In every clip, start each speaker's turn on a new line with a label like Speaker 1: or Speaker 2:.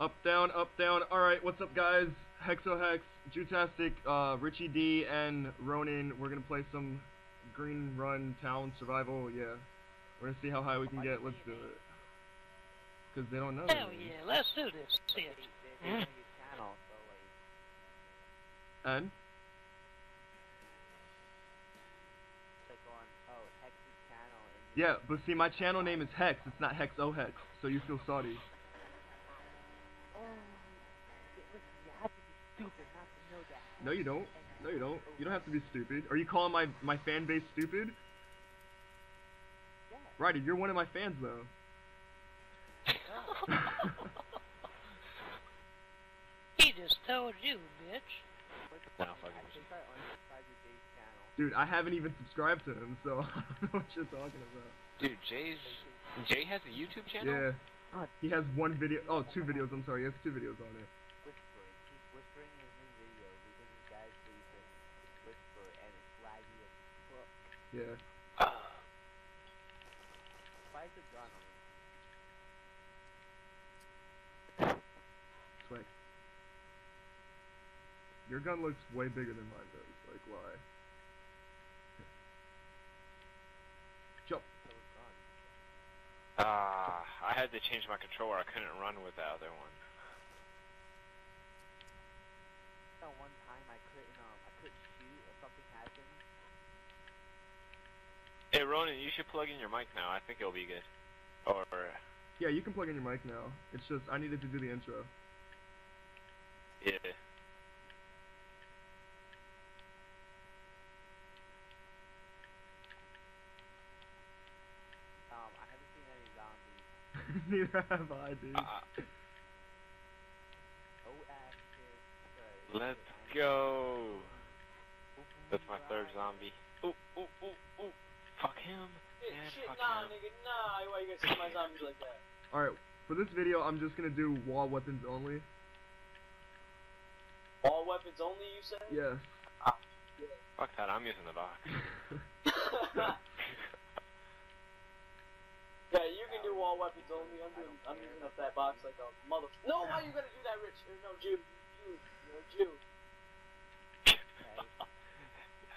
Speaker 1: Up, down, up, down. Alright, what's up, guys? Hexohex, Jutastic, uh, Richie D, and Ronin. We're gonna play some Green Run Town Survival. Yeah. We're gonna see how high we can get. Let's do it. Because they don't know.
Speaker 2: Hell yeah, let's do this. Mm.
Speaker 1: And? Yeah, but see, my channel name is Hex. It's not Hex O Hex, so you feel salty. No, you don't. No, you don't. You don't have to be stupid. Are you calling my my fan base stupid? Righty, you're one of my fans though.
Speaker 2: he just told you, bitch.
Speaker 3: No.
Speaker 1: Dude, I haven't even subscribed to him, so I don't know what you're talking about.
Speaker 3: Dude, Jay's Jay has a YouTube channel.
Speaker 1: Yeah. Oh, he has one video. Oh, two videos. I'm sorry. He has two videos on it.
Speaker 4: whispering. He's whispering in his new video because this guy's sleeping. It's whisper and it's laggy as fuck.
Speaker 1: Yeah.
Speaker 4: Why is it gun on me?
Speaker 1: Swag. Your gun looks way bigger than mine does. Like, why? Jump.
Speaker 4: So it's gun.
Speaker 3: Ah, I had to change my controller. I couldn't run with the other one.
Speaker 4: That one time I couldn't um I couldn't shoot or something happened.
Speaker 3: Hey, Ronan, you should plug in your mic now. I think it'll be good. Or
Speaker 1: Yeah, you can plug in your mic now. It's just I needed to do the intro.
Speaker 3: yeah.
Speaker 4: Um I haven't seen any zombies.
Speaker 1: Neither have I, dude.
Speaker 3: Uh,
Speaker 4: Oh
Speaker 3: let's go. That's my third zombie. Ooh, ooh, ooh, ooh. Fuck him.
Speaker 5: Shit, shit,
Speaker 3: fuck
Speaker 5: nah,
Speaker 3: him.
Speaker 5: nigga, nah. Why you gonna see my zombies like that?
Speaker 1: Alright, for this video, I'm just gonna do wall weapons only.
Speaker 5: All weapons only, you said?
Speaker 1: Yes.
Speaker 3: Fuck that. I'm using the box.
Speaker 5: yeah, you can do all weapons only. I'm doing, I'm using up that box like a mother. No, why you gonna do that, Rich? Or no, Jew, Jew, no Jew.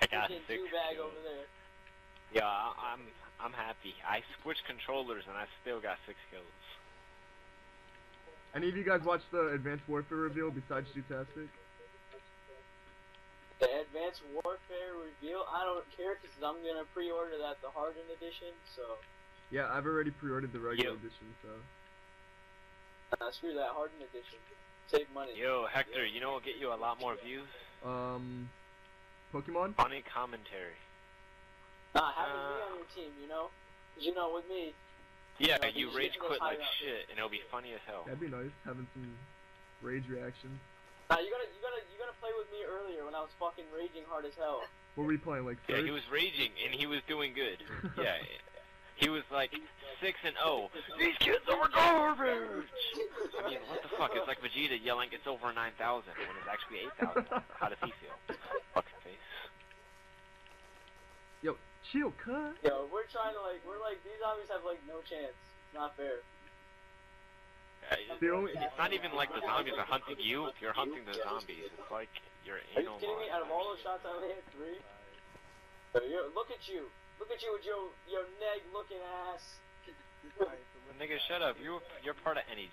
Speaker 3: I got
Speaker 5: Freaking
Speaker 3: six
Speaker 5: Jew bag over there.
Speaker 3: Yeah, I- I'm I'm happy. I switched controllers and I still got six kills.
Speaker 1: Any of you guys watch the Advanced Warfare reveal besides Jutastic?
Speaker 5: The Advanced Warfare reveal. I don't care because I'm gonna pre-order that the Hardened edition. So
Speaker 1: Yeah, I've already pre-ordered the regular
Speaker 3: Yo.
Speaker 1: edition, so.
Speaker 5: uh, screw that Hardened edition. Save money.
Speaker 3: Yo, Hector, you know what'll get you a lot more views?
Speaker 1: Um, Pokemon?
Speaker 3: Funny commentary.
Speaker 5: Nah, having me
Speaker 3: Uh,
Speaker 5: on your team, you know. 'Cause you know, with me,
Speaker 3: Yeah,
Speaker 5: Yeah,
Speaker 3: you rage quit like
Speaker 5: up.
Speaker 3: shit, and it'll be funny as hell.
Speaker 1: That'd be nice, having some rage reactions.
Speaker 5: nah, you gotta, you gotta, you gotta play with me earlier when I was fucking raging hard as hell.
Speaker 1: What were we playing, like
Speaker 3: Yeah, he was raging and he was doing good. Yeah, he was like six and oh. These kids are garbage. I mean, what the fuck? It's like Vegeta yelling it's over nine thousand when it's actually eight thousand. How does he feel? Fucking face.
Speaker 1: Yo, chill, cut.
Speaker 5: Yo, we're trying to like, we're like, these zombies have like no chance. It's not fair.
Speaker 1: The only-
Speaker 3: it's not even like the zombies are hunting you. You're hunting the zombies. It's like you're
Speaker 5: Are you kidding me? Out of all those shots, I only hit three. Yo, yo, look at you. Look at you with your your neg looking ass.
Speaker 4: Alright, so let's
Speaker 3: Nigga, shut up. You you're part of NEG.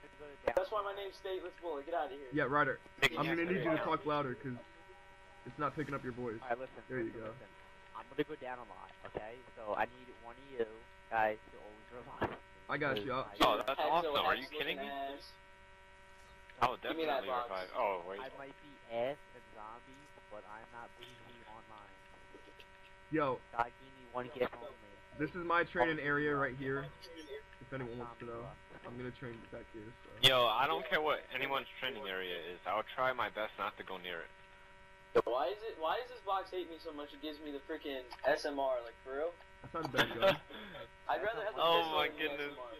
Speaker 4: let's go to down.
Speaker 5: That's why my name's Stateless Bullet. Get out of here.
Speaker 1: Yeah, Ryder. I'm gonna need you to talk louder, cause it's not picking up your voice.
Speaker 4: Alright, listen.
Speaker 1: There you
Speaker 4: listen,
Speaker 1: go.
Speaker 4: Listen. I'm gonna go down a lot, okay? So I need one of you guys to always revive me.
Speaker 1: I got you. I'll-
Speaker 3: Oh, that's awesome. Are you kidding me?
Speaker 5: ass.
Speaker 3: I would
Speaker 5: Give me that
Speaker 3: definitely
Speaker 5: box.
Speaker 3: revive. Oh wait.
Speaker 4: I might be ass and zombie, but I'm not busy online.
Speaker 1: Yo,
Speaker 4: God give me one gift only.
Speaker 1: this is my training area right here. If anyone wants to know, I'm gonna train back here. So.
Speaker 3: Yo, I don't care what anyone's training area is. I'll try my best not to go near it.
Speaker 5: Yo, Why is it? Why does this box hate me so much? It gives me the freaking SMR. Like for real.
Speaker 1: That's not a bad gun.
Speaker 5: I'd rather have the
Speaker 3: Oh my
Speaker 5: than the
Speaker 3: goodness.
Speaker 5: SMR.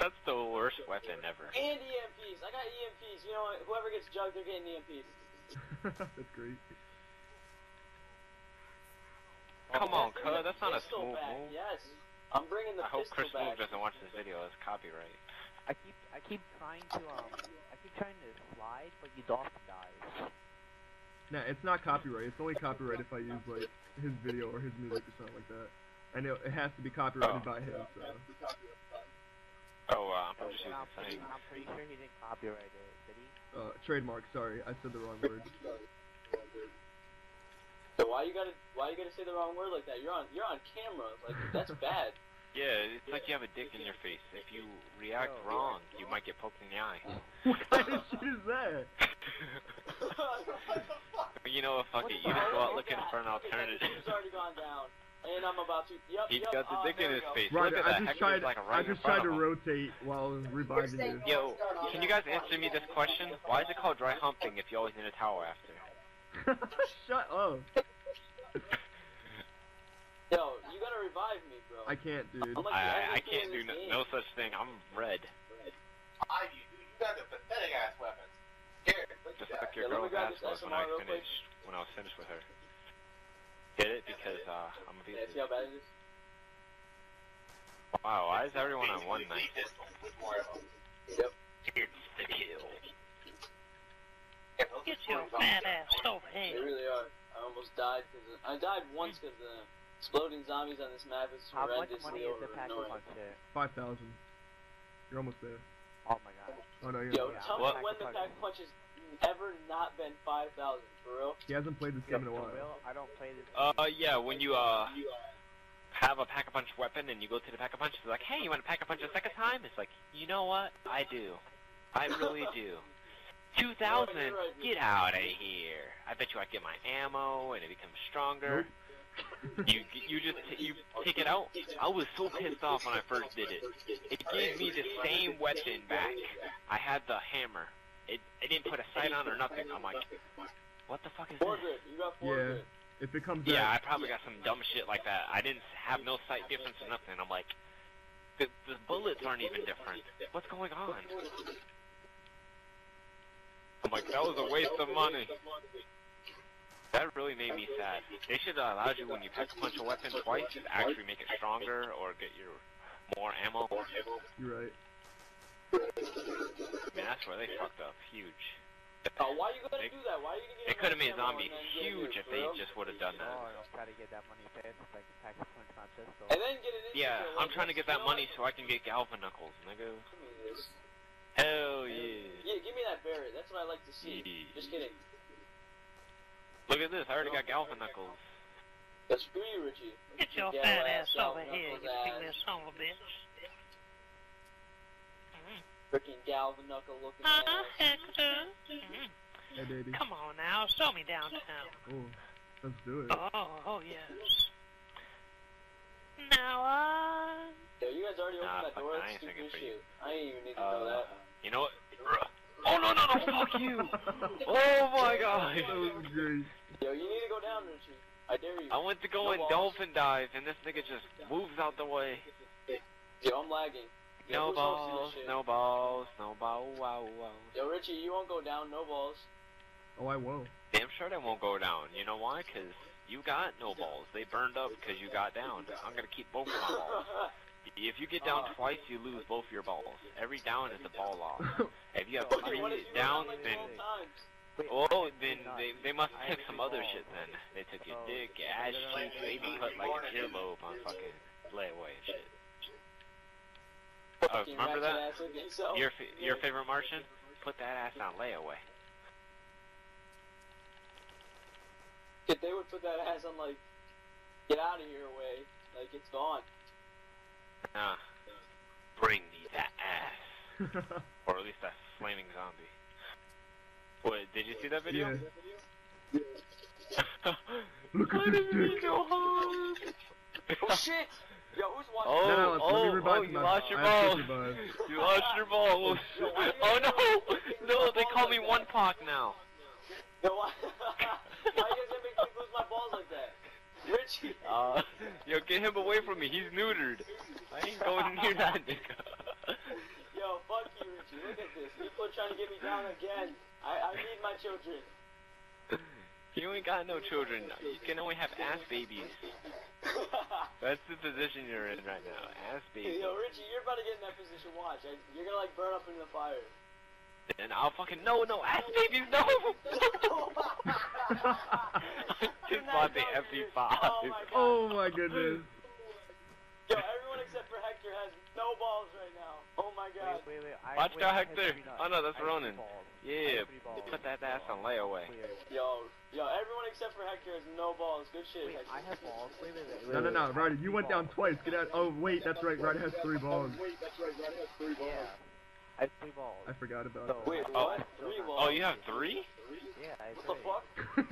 Speaker 3: That's the worst weapon ever.
Speaker 5: And EMPs. I got EMPs. You know what? Whoever gets jugged, they're getting E EMPs.
Speaker 1: That's great.
Speaker 3: Come on,
Speaker 5: That's-
Speaker 3: cuz, that's not a
Speaker 5: pistol
Speaker 3: smooth
Speaker 5: back,
Speaker 3: move.
Speaker 5: Yes. I'm bringing the
Speaker 3: I hope Chris
Speaker 5: back.
Speaker 3: Move doesn't watch this video. It's copyright.
Speaker 4: I keep I keep trying to um I keep trying to slide, but you dolphin dies.
Speaker 1: Nah, it's not copyright. It's only copyright if I use like his video or his music or something like that. And it, it has to be copyrighted
Speaker 3: Oh.
Speaker 1: by him. So
Speaker 3: Oh, uh, I'm just
Speaker 4: And
Speaker 3: using
Speaker 4: I'm pretty. I'm pretty sure he didn't copyright it, did he?
Speaker 1: uh, trademark. Sorry, I said the wrong word.
Speaker 5: So why you gotta why you gotta say the wrong word like that? You're on you're on camera. Like that's bad.
Speaker 3: Yeah, it's like you have a dick in your face. If you react
Speaker 4: Yo.
Speaker 3: wrong, you might get poked in the eye.
Speaker 1: what kind of shit is that?
Speaker 3: But you know what, fuck it. You just go out looking for an alternative.
Speaker 5: He's already gone down, and I'm about to. Yep.
Speaker 3: He's
Speaker 5: yep,
Speaker 3: got the
Speaker 5: uh,
Speaker 3: dick
Speaker 5: there
Speaker 3: in his face.
Speaker 1: Roger,
Speaker 3: Look at
Speaker 1: I
Speaker 3: that.
Speaker 1: just tried.
Speaker 3: like
Speaker 1: I
Speaker 3: right in
Speaker 1: just tried to rotate while reviving you.
Speaker 3: Yo, can you guys answer me this question? Why is it called dry humping if you always need a towel after?
Speaker 1: Shut up.
Speaker 5: Yo, you gotta revive me, bro.
Speaker 1: I can't, dude.
Speaker 5: I'm like
Speaker 3: I, I
Speaker 5: the
Speaker 3: can't do no, no such thing. I'm red.
Speaker 6: I you, dude. You got the pathetic ass weapons. Here, look
Speaker 3: Just
Speaker 6: at
Speaker 3: like your
Speaker 5: Yeah, let me
Speaker 3: girl's
Speaker 5: grab
Speaker 3: ass
Speaker 5: this
Speaker 3: was when I
Speaker 5: SMR quick.
Speaker 3: finished when I was finished with her. Get it? Because uh, I'm a
Speaker 5: Yeah,
Speaker 3: beast.
Speaker 5: see how bad it is?
Speaker 3: Wow, why is everyone on one night?
Speaker 6: this one with more of them.
Speaker 3: It's the kill.
Speaker 6: Yeah,
Speaker 2: Get
Speaker 6: are
Speaker 2: your fat ass over
Speaker 5: They really are. I almost died because I died once because the exploding zombies on this map is
Speaker 4: How much money is the pack of
Speaker 5: annoying.
Speaker 4: puncher?
Speaker 1: Five thousand. You're almost there.
Speaker 4: Oh my god.
Speaker 1: Oh no, you're
Speaker 5: Yo,
Speaker 1: not.
Speaker 5: tell me when the pack punch has ever not been 5,000, for real?
Speaker 1: He hasn't played this game in a while.
Speaker 4: real, I don't play this. game.
Speaker 3: Uh, yeah, when you uh have a pack a punch weapon and you go to the pack a punch, it's like, hey, you want to pack a punch a second time? It's like, you know what? I do. I really do. Two thousand? Get out of here! I bet you I get my ammo and it becomes stronger. You you just you take it out. I was so pissed off when I first did it. It gave me the same weapon back. I had the hammer. It it didn't put a sight on or nothing. I'm like, what the fuck is
Speaker 5: Four
Speaker 3: this?
Speaker 5: grip. You got four
Speaker 1: Yeah. If it comes
Speaker 3: Yeah, I probably got some dumb shit like that. I didn't have no sight difference or nothing. I'm like, the, the bullets aren't even different. What's going on? I'm like, that was a waste of money. That really made me sad. They should have allowed you when you pack a punch a weapon twice to actually make it stronger or get your more ammo.
Speaker 1: you're right.
Speaker 3: I mean, that's where they fucked up. Huge.
Speaker 5: Oh, why you gonna
Speaker 3: They-
Speaker 5: do that? Why are you gonna
Speaker 3: They
Speaker 5: get
Speaker 3: could have made
Speaker 5: ammo
Speaker 3: zombies
Speaker 5: and then get a
Speaker 3: huge if they just would have done that.
Speaker 4: Oh, I'm trying to get that money fast if I can pack a punch my pistol.
Speaker 5: And then get an
Speaker 3: Yeah,
Speaker 5: kill,
Speaker 3: I'm trying to get that money so I can get Galva Knuckles, nigga.
Speaker 5: Give me this.
Speaker 3: Hell yeah.
Speaker 5: Yeah, give me that berry. That's what I like to see.
Speaker 3: Yeah.
Speaker 5: Just kidding.
Speaker 3: Look at this, I already got Galva Knuckles.
Speaker 5: But screw you, Richie.
Speaker 2: Get your fat
Speaker 5: well,
Speaker 2: ass over here, you
Speaker 5: knuckles ass.
Speaker 2: finger son of a bitch.
Speaker 5: Freaking Galva Knuckle looking
Speaker 2: Uh-huh,
Speaker 5: ass.
Speaker 2: Hector. Mhm.
Speaker 1: Hey, baby.
Speaker 2: Come on now, show me downtown.
Speaker 1: Oh, let's do it.
Speaker 2: Oh, oh yes. Now I...
Speaker 5: Yo, you guys already opened
Speaker 3: Nah,
Speaker 5: that door?
Speaker 3: I
Speaker 5: That's
Speaker 3: ain't
Speaker 5: stupid
Speaker 3: singing for
Speaker 5: shit.
Speaker 3: you.
Speaker 5: I didn't even need to
Speaker 3: Uh,
Speaker 5: know that.
Speaker 3: You know what? Oh no no no! Fuck you! Oh my god!
Speaker 1: That was great.
Speaker 5: Yo, you need to go down, Richie. I dare you.
Speaker 3: I went to go
Speaker 5: No
Speaker 3: and
Speaker 5: balls.
Speaker 3: dolphin dive, and this nigga just moves out the way.
Speaker 5: Yo, I'm lagging. Yo,
Speaker 3: No
Speaker 5: who's
Speaker 3: balls, no balls, no ball, wow wow.
Speaker 5: Yo, Richie, you won't go down. No balls.
Speaker 1: Oh, I won't.
Speaker 3: Damn sure they won't go down. You know why? Cause you got no balls. They burned up because you got down. I'm gonna keep both of my balls. If you get down
Speaker 5: Uh.
Speaker 3: twice, you lose both your balls. Every down is a ball off. If you have three
Speaker 5: what if you
Speaker 3: downs,
Speaker 5: went
Speaker 3: then
Speaker 5: down like 12 times?
Speaker 4: Wait,
Speaker 3: Oh, then they they must
Speaker 4: I
Speaker 3: have took some other
Speaker 4: balls.
Speaker 3: shit then. They took your
Speaker 4: Oh,
Speaker 3: dick, your ass cheeks, they even put like an earlobe on fucking layaway and shit. Oh, remember that?
Speaker 5: ass.
Speaker 3: Your fa- your favorite Martian? Put that ass on layaway.
Speaker 5: If they would put that ass on like, get out of here way, like it's gone.
Speaker 3: Nah. Bring me that ass. Or at least that flaming zombie. Wait, did you see that video?
Speaker 1: yeah. Look at
Speaker 3: Why
Speaker 1: this
Speaker 3: does it
Speaker 1: dick.
Speaker 3: go hard?
Speaker 5: Oh shit! Yo, who's watching?
Speaker 3: Oh,
Speaker 1: no, no, let me
Speaker 3: oh,
Speaker 1: revive
Speaker 3: oh,
Speaker 1: you,
Speaker 3: you lost your
Speaker 1: I have
Speaker 3: balls.
Speaker 1: 50.
Speaker 3: You lost your balls. Oh no! No, they call me One Pock now.
Speaker 5: Yo, why, why you guys gonna make me lose my balls like that? Richie!
Speaker 3: Uh, yo, get him away from me. He's neutered. I ain't going near that nigga.
Speaker 5: Yo, fuck you, Richie. Look at this. People are trying to get me down again. I, I need my children.
Speaker 3: You ain't got no children. You can only have ass babies. That's the position you're in right now. Ass baby.
Speaker 5: Yo, Richie, you're about to get in that position. Watch, you're gonna like burn up in the fire.
Speaker 3: And I'll fucking no, no, ass babies, no. I just bought the MP5.
Speaker 5: Oh my god.
Speaker 1: Oh my goodness.
Speaker 5: Yo, everyone except for Hector has no balls right now. Oh my god.
Speaker 4: Wait, wait, wait. I,
Speaker 3: Watch
Speaker 4: wait,
Speaker 3: out,
Speaker 4: I have
Speaker 3: Hector.
Speaker 4: three.
Speaker 3: Oh, no, that's
Speaker 4: I have
Speaker 3: Ronan. Yeah,
Speaker 4: have
Speaker 3: put that ass on layaway.
Speaker 5: Yo, yo, everyone except for Hector has no balls. Good shit,
Speaker 4: Wait,
Speaker 5: Hector.
Speaker 4: I have balls. Wait, wait, wait.
Speaker 1: No, no, no,
Speaker 4: wait. I
Speaker 1: Ryder, you went down twice. Get out. Oh wait, that's right. Ryder has three balls.
Speaker 4: wait that's Yeah. I have three balls.
Speaker 1: I forgot about
Speaker 4: So,
Speaker 1: it.
Speaker 5: Wait,
Speaker 3: Oh.
Speaker 5: what? Three oh, balls?
Speaker 3: Oh, you have three?
Speaker 4: Yeah, I have
Speaker 5: What the fuck?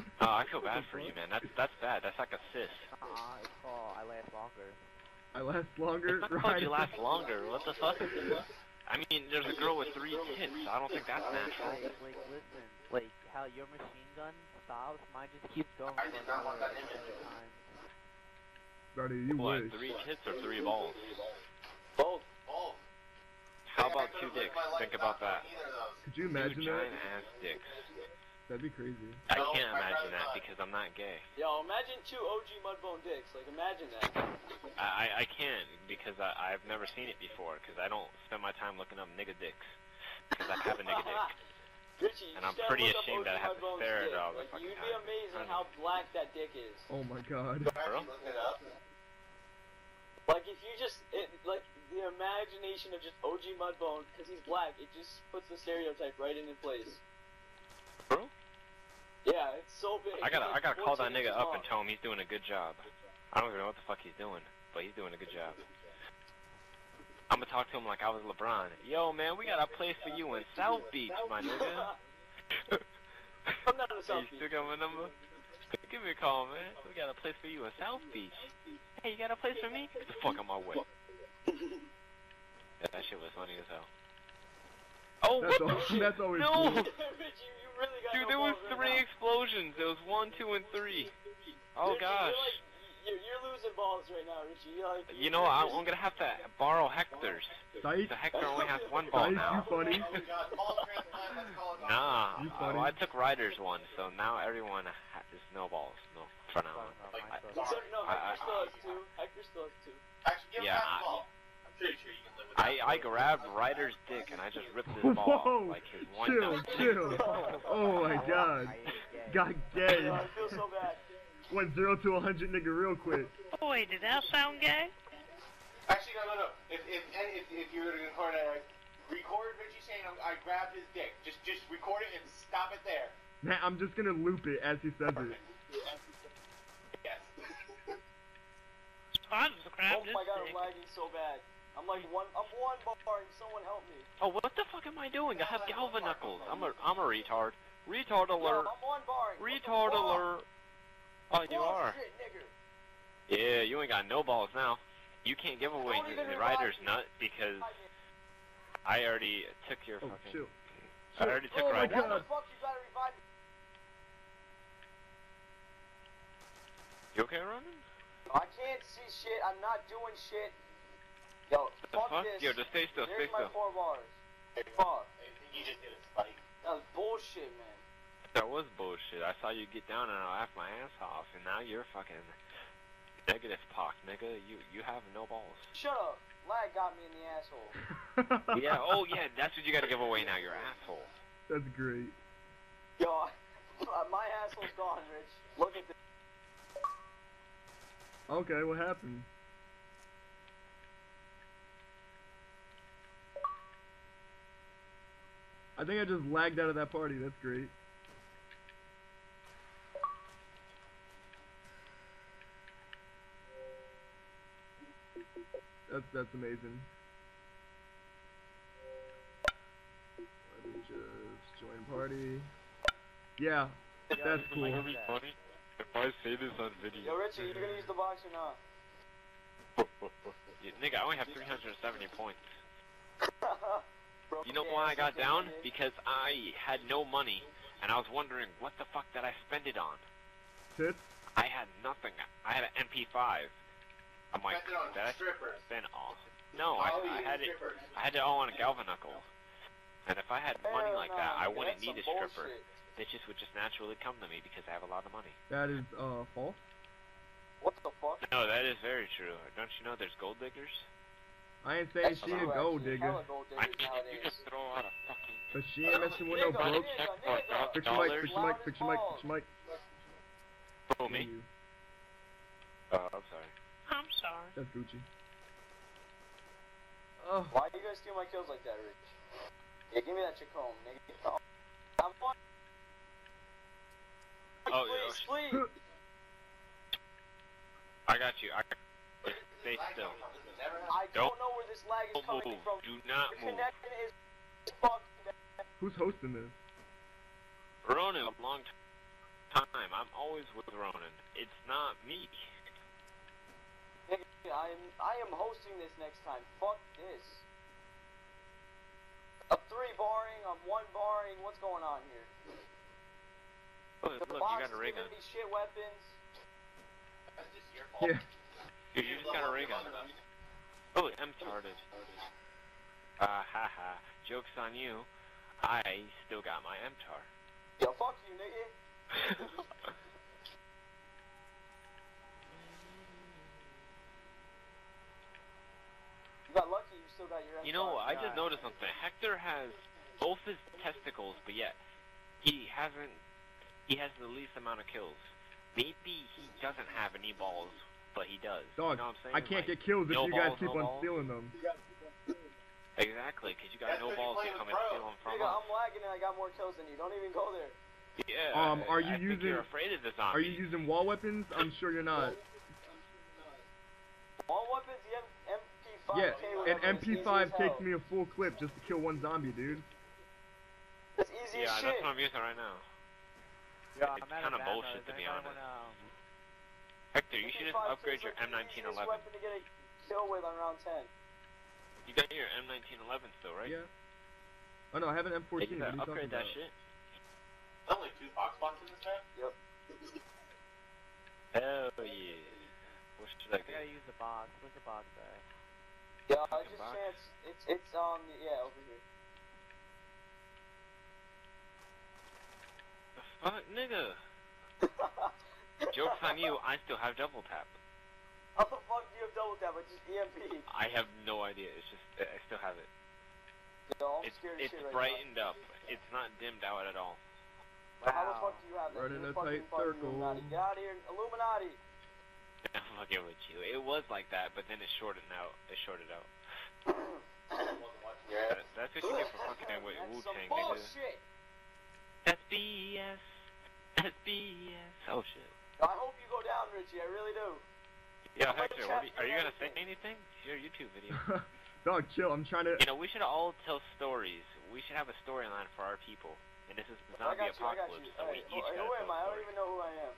Speaker 3: Oh, I feel bad for you, man. That's that's bad. That's like a cyst.
Speaker 4: Uh-uh, it's called I last longer.
Speaker 1: I last longer.
Speaker 3: It's not you last longer. What the fuck? I mean, there's a girl with three tits. I don't think that's natural.
Speaker 4: Like, like, listen, like, how your machine gun stops, mine just keeps going
Speaker 6: I
Speaker 4: for
Speaker 6: did not want
Speaker 4: another
Speaker 6: that image.
Speaker 4: extended time.
Speaker 1: Ryder, you
Speaker 3: What?
Speaker 1: wish.
Speaker 3: Three tits or three balls?
Speaker 5: Both.
Speaker 6: Oh.
Speaker 3: How about two
Speaker 6: could've
Speaker 3: dicks? Think about that.
Speaker 6: either of those.
Speaker 1: Could you
Speaker 3: Two
Speaker 1: imagine that?
Speaker 3: giant ass dicks.
Speaker 1: That'd be crazy.
Speaker 3: I
Speaker 6: No,
Speaker 3: can't imagine that
Speaker 6: not.
Speaker 3: because I'm not gay.
Speaker 5: Yo, imagine two OG Mudbone dicks. Like, imagine that.
Speaker 3: I I, I can't because I I've never seen it before because I don't spend my time looking up nigga dicks because I have a nigga dick.
Speaker 5: Richie,
Speaker 3: And I'm pretty ashamed that I have to stare at
Speaker 5: dick.
Speaker 3: all the
Speaker 5: Like, You'd be
Speaker 3: time.
Speaker 5: amazed how black that dick is.
Speaker 1: Oh my god.
Speaker 6: I actually looked it up.
Speaker 5: Like, if you just, it, like, the imagination of just OG Mudbone, because he's black, it just puts the stereotype right into place.
Speaker 3: Bro?
Speaker 5: Yeah, it's so big.
Speaker 3: I gotta I gotta call that nigga up
Speaker 5: long.
Speaker 3: and tell him he's doing a good job. I don't even know what the fuck he's doing, but he's doing a good job. I'm gonna talk to him like I was LeBron. Yo, man, we got a place for you in South Beach, my nigga.
Speaker 5: I'm not in the
Speaker 3: Hey,
Speaker 5: South
Speaker 3: you still got my number? Give me a call, man. We got a place for you in South Beach. Hey, you got a place for me? Get the fuck on my way. Yeah, that shit was funny as hell. Oh,
Speaker 1: That's,
Speaker 3: what
Speaker 1: al-
Speaker 3: the shit?
Speaker 1: that's always
Speaker 3: No!
Speaker 1: cool.
Speaker 5: Richie, you really got
Speaker 3: Dude,
Speaker 5: no
Speaker 3: there was
Speaker 5: balls right
Speaker 3: three
Speaker 5: now.
Speaker 3: explosions. There was one, two, and three. Oh
Speaker 5: Richie,
Speaker 3: gosh.
Speaker 5: You're, like, you're, you're losing balls right now, Richie. You're like,
Speaker 3: You know, I- I'm gonna have to borrow Hector's.
Speaker 1: Sight?
Speaker 3: So Hector only has one ball
Speaker 1: Sight, you
Speaker 3: now.
Speaker 1: funny?
Speaker 6: Oh, we got ball transplant, let's call it off.
Speaker 3: Nah,
Speaker 1: You
Speaker 3: uh,
Speaker 1: funny.
Speaker 3: well, I took Ryder's one, so now everyone has is no balls. No, for now.
Speaker 6: Like,
Speaker 4: my
Speaker 3: I-
Speaker 4: stuff.
Speaker 5: No, Hector
Speaker 3: I-
Speaker 5: still has two. Hector still has two.
Speaker 6: Actually, give
Speaker 3: Yeah,
Speaker 6: him half
Speaker 3: I-
Speaker 6: the ball. I'm pretty sure you can live with that.
Speaker 3: I, I grabbed Ryder's dick and I just ripped his ball
Speaker 1: Whoa!
Speaker 3: like his one
Speaker 1: Chill,
Speaker 3: nut.
Speaker 1: chill. Oh my god.
Speaker 4: I ain't gay.
Speaker 1: Got gay.
Speaker 5: I feel so bad.
Speaker 1: Went zero to a hundred nigga real quick.
Speaker 2: Boy, did that sound gay?
Speaker 6: Actually, no, no, no. If if if, if you were to record it, record Richie saying I grabbed his dick. Just just record it and stop it there.
Speaker 1: Nah, I'm just gonna loop it as he says it.
Speaker 6: Yes.
Speaker 2: I just
Speaker 5: Oh my god, I'm lagging so bad. I'm like one, I'm one bar and someone help me.
Speaker 3: Oh, what the fuck am I doing? I have Galva knuckles. I'm a I'm a retard. Retard alert.
Speaker 5: Yo, I'm one barring. What the
Speaker 3: Retard alert. Oh, you are.
Speaker 5: Bullshit, nigga.
Speaker 3: Yeah, you ain't got no balls now. You can't give away
Speaker 5: Don't
Speaker 3: the rider's
Speaker 5: me.
Speaker 3: nut because I already took your
Speaker 1: Oh,
Speaker 3: fucking.
Speaker 1: chill.
Speaker 3: I already took
Speaker 1: Oh my
Speaker 3: Ryder's
Speaker 5: Why
Speaker 1: God.
Speaker 5: the fuck you gotta revive me?
Speaker 3: You okay, Ronan?
Speaker 5: I can't see shit. I'm not doing shit. Yo,
Speaker 3: What the
Speaker 5: fuck
Speaker 3: fuck?
Speaker 5: this.
Speaker 3: Yo, just stay still, stay
Speaker 5: There's my
Speaker 3: still.
Speaker 5: four bars. Fuck.
Speaker 6: You just did a spike.
Speaker 5: That was bullshit, man.
Speaker 3: That was bullshit. I saw you get down and I laughed my ass off, and now you're fucking negative pock, nigga. You you have no balls.
Speaker 5: Shut up. Lag got me in the asshole.
Speaker 3: yeah. Oh yeah. That's what you got to give away now. Your asshole.
Speaker 1: That's great.
Speaker 5: Yo, my asshole's gone, Rich. Look at this.
Speaker 1: Okay, what happened? I think I just lagged out of that party. That's great. That's that's amazing. Let me just join party. Yeah, that's cool.
Speaker 3: funny if I say this on video.
Speaker 5: Yo, Richie, you're gonna use the box or not?
Speaker 3: Yeah, nigga, I only have 370 points.
Speaker 5: Broke
Speaker 3: You know why I got down? Because I had no money, and I was wondering what the fuck did I spend it on.
Speaker 1: Tits.
Speaker 3: I had nothing. I had an MP5. I'm like,
Speaker 6: Spent it on
Speaker 3: did I
Speaker 6: strippers.
Speaker 3: spend all? No, I, I had it. I had it all on a Galvanicle. And if I had money like that, I wouldn't need a stripper. Bitches would just naturally come to me because I have a lot of money.
Speaker 1: That is uh false.
Speaker 5: What the fuck?
Speaker 3: No, that is very true. Don't you know there's gold diggers?
Speaker 1: I ain't saying she a gold digger,
Speaker 5: Hella gold
Speaker 3: I you just throw out a fucking
Speaker 1: but she ain't messing with no broke.
Speaker 5: nigga,
Speaker 3: check
Speaker 5: nigga.
Speaker 3: for a thousand
Speaker 1: Fix your mic, fix your mic, fix your mic, fix your mic.
Speaker 3: Bro, me?
Speaker 1: You.
Speaker 3: Oh, I'm sorry.
Speaker 2: I'm sorry.
Speaker 1: That's Gucci. Oh,
Speaker 5: Why you guys steal my kills like that, Rich? Yeah, give me that Chicom, nigga. Oh, I'm on.
Speaker 3: Oh,
Speaker 5: please,
Speaker 3: yeah.
Speaker 5: please.
Speaker 3: I got you. I just stay still.
Speaker 5: I don't
Speaker 3: Don't-
Speaker 5: know where this lag is
Speaker 3: Don't
Speaker 5: coming
Speaker 3: move.
Speaker 5: from.
Speaker 3: Do not
Speaker 5: Your
Speaker 3: move.
Speaker 5: connection is fucked.
Speaker 1: who's hosting this?
Speaker 3: Ronan, a long time. I'm always with Ronan. It's not me.
Speaker 5: I am I am hosting this next time. Fuck this. A three barring, I'm one barring. What's going on here?
Speaker 3: Look,
Speaker 5: The
Speaker 3: look you got a
Speaker 5: is
Speaker 3: ray
Speaker 5: giving
Speaker 3: gun.
Speaker 5: me shit weapons.
Speaker 1: Yeah.
Speaker 3: Dude, you just got a ray gun. Oh, I'm. Ah ha ha. Joke's on you. I still got my MTAR.
Speaker 5: Yo, fuck you, nigga. You got lucky. You still got your. MTAR.
Speaker 3: You know,
Speaker 5: M5.
Speaker 3: I just noticed something. Hector has both his testicles, but yet he hasn't. He has the least amount of kills. Maybe he doesn't have any balls, but he does.
Speaker 1: Dog,
Speaker 3: you know what I'm saying?
Speaker 1: I can't
Speaker 3: Like,
Speaker 1: get kills if
Speaker 3: no
Speaker 1: you guys
Speaker 3: balls,
Speaker 1: keep
Speaker 3: no
Speaker 1: on
Speaker 3: balls.
Speaker 1: stealing them.
Speaker 3: Exactly, because you got
Speaker 6: That's
Speaker 3: no balls
Speaker 6: play
Speaker 3: to
Speaker 6: with
Speaker 3: come and steal them from
Speaker 5: Nigga,
Speaker 3: us.
Speaker 5: I'm lagging and I got more kills than you. Don't even go there.
Speaker 3: Yeah.
Speaker 1: Um, are
Speaker 3: I
Speaker 1: you
Speaker 3: think
Speaker 1: using-
Speaker 3: you're afraid of the
Speaker 1: Are you using wall weapons? I'm sure you're not.
Speaker 5: All weapons, the M- MP5.
Speaker 1: Yeah,
Speaker 5: K
Speaker 1: an
Speaker 5: weapon is easy
Speaker 1: MP5
Speaker 5: as
Speaker 1: takes me a full clip just to kill one zombie, dude.
Speaker 5: It's easy
Speaker 3: Yeah,
Speaker 5: as
Speaker 3: that's
Speaker 5: shit.
Speaker 3: what I'm using right now.
Speaker 4: Yo,
Speaker 3: It's
Speaker 4: I'm out
Speaker 3: kinda bullshit,
Speaker 4: Does
Speaker 3: to be honest.
Speaker 4: wanna-
Speaker 3: Hector, you should just upgrade your
Speaker 5: like the
Speaker 3: M1911.
Speaker 5: easiest weapon to get a kill with on round 10.
Speaker 3: You got your M1911 still, right?
Speaker 1: Yeah. Oh no, I have an
Speaker 3: Yeah,
Speaker 1: M14.
Speaker 3: you
Speaker 1: What are you
Speaker 3: upgrade that
Speaker 1: about?
Speaker 3: shit.
Speaker 6: Only two box boxes in this map?
Speaker 3: Hell yeah. What should I
Speaker 4: I gotta use the box. Where's the box at?
Speaker 5: Yeah, I
Speaker 3: Fucking
Speaker 5: just
Speaker 3: box.
Speaker 5: chance. It's it's um yeah over here.
Speaker 3: The fuck, nigga? Joke's on you, I still have double tap.
Speaker 5: How the fuck do you have double tap? It's just EMP.
Speaker 3: I have no idea. It's just I I still have it.
Speaker 5: Yo, I'm
Speaker 3: It's
Speaker 5: scared
Speaker 3: it's
Speaker 5: shit right
Speaker 3: brightened up. It's not dimmed out at all.
Speaker 5: now. How the
Speaker 4: Wow.
Speaker 5: fuck do you have that?
Speaker 1: Right in a tight circle.
Speaker 5: Illuminati. Get out of here, Illuminati.
Speaker 3: I'm fucking with you. It was like that, but then it shorted out. It shorted out. That, that's what you get for fucking with
Speaker 5: That's
Speaker 3: Wu Tang, nigga. That's BS. That's BS. Oh shit.
Speaker 5: I hope you go down, Richie. I really do.
Speaker 3: Yeah,
Speaker 5: I'm
Speaker 3: Hector, what are, you, are you gonna say anything? It's your YouTube video.
Speaker 1: Dog, chill. I'm trying to.
Speaker 3: You know, we should all tell stories. We should have a storyline for our people. And this is the
Speaker 5: I
Speaker 3: zombie
Speaker 5: got you. I got
Speaker 3: apocalypse,
Speaker 5: you.
Speaker 3: so we
Speaker 5: Alright,
Speaker 3: each
Speaker 5: who,
Speaker 3: gotta
Speaker 5: who
Speaker 3: tell
Speaker 5: am I? I
Speaker 3: a
Speaker 5: don't even know who I am.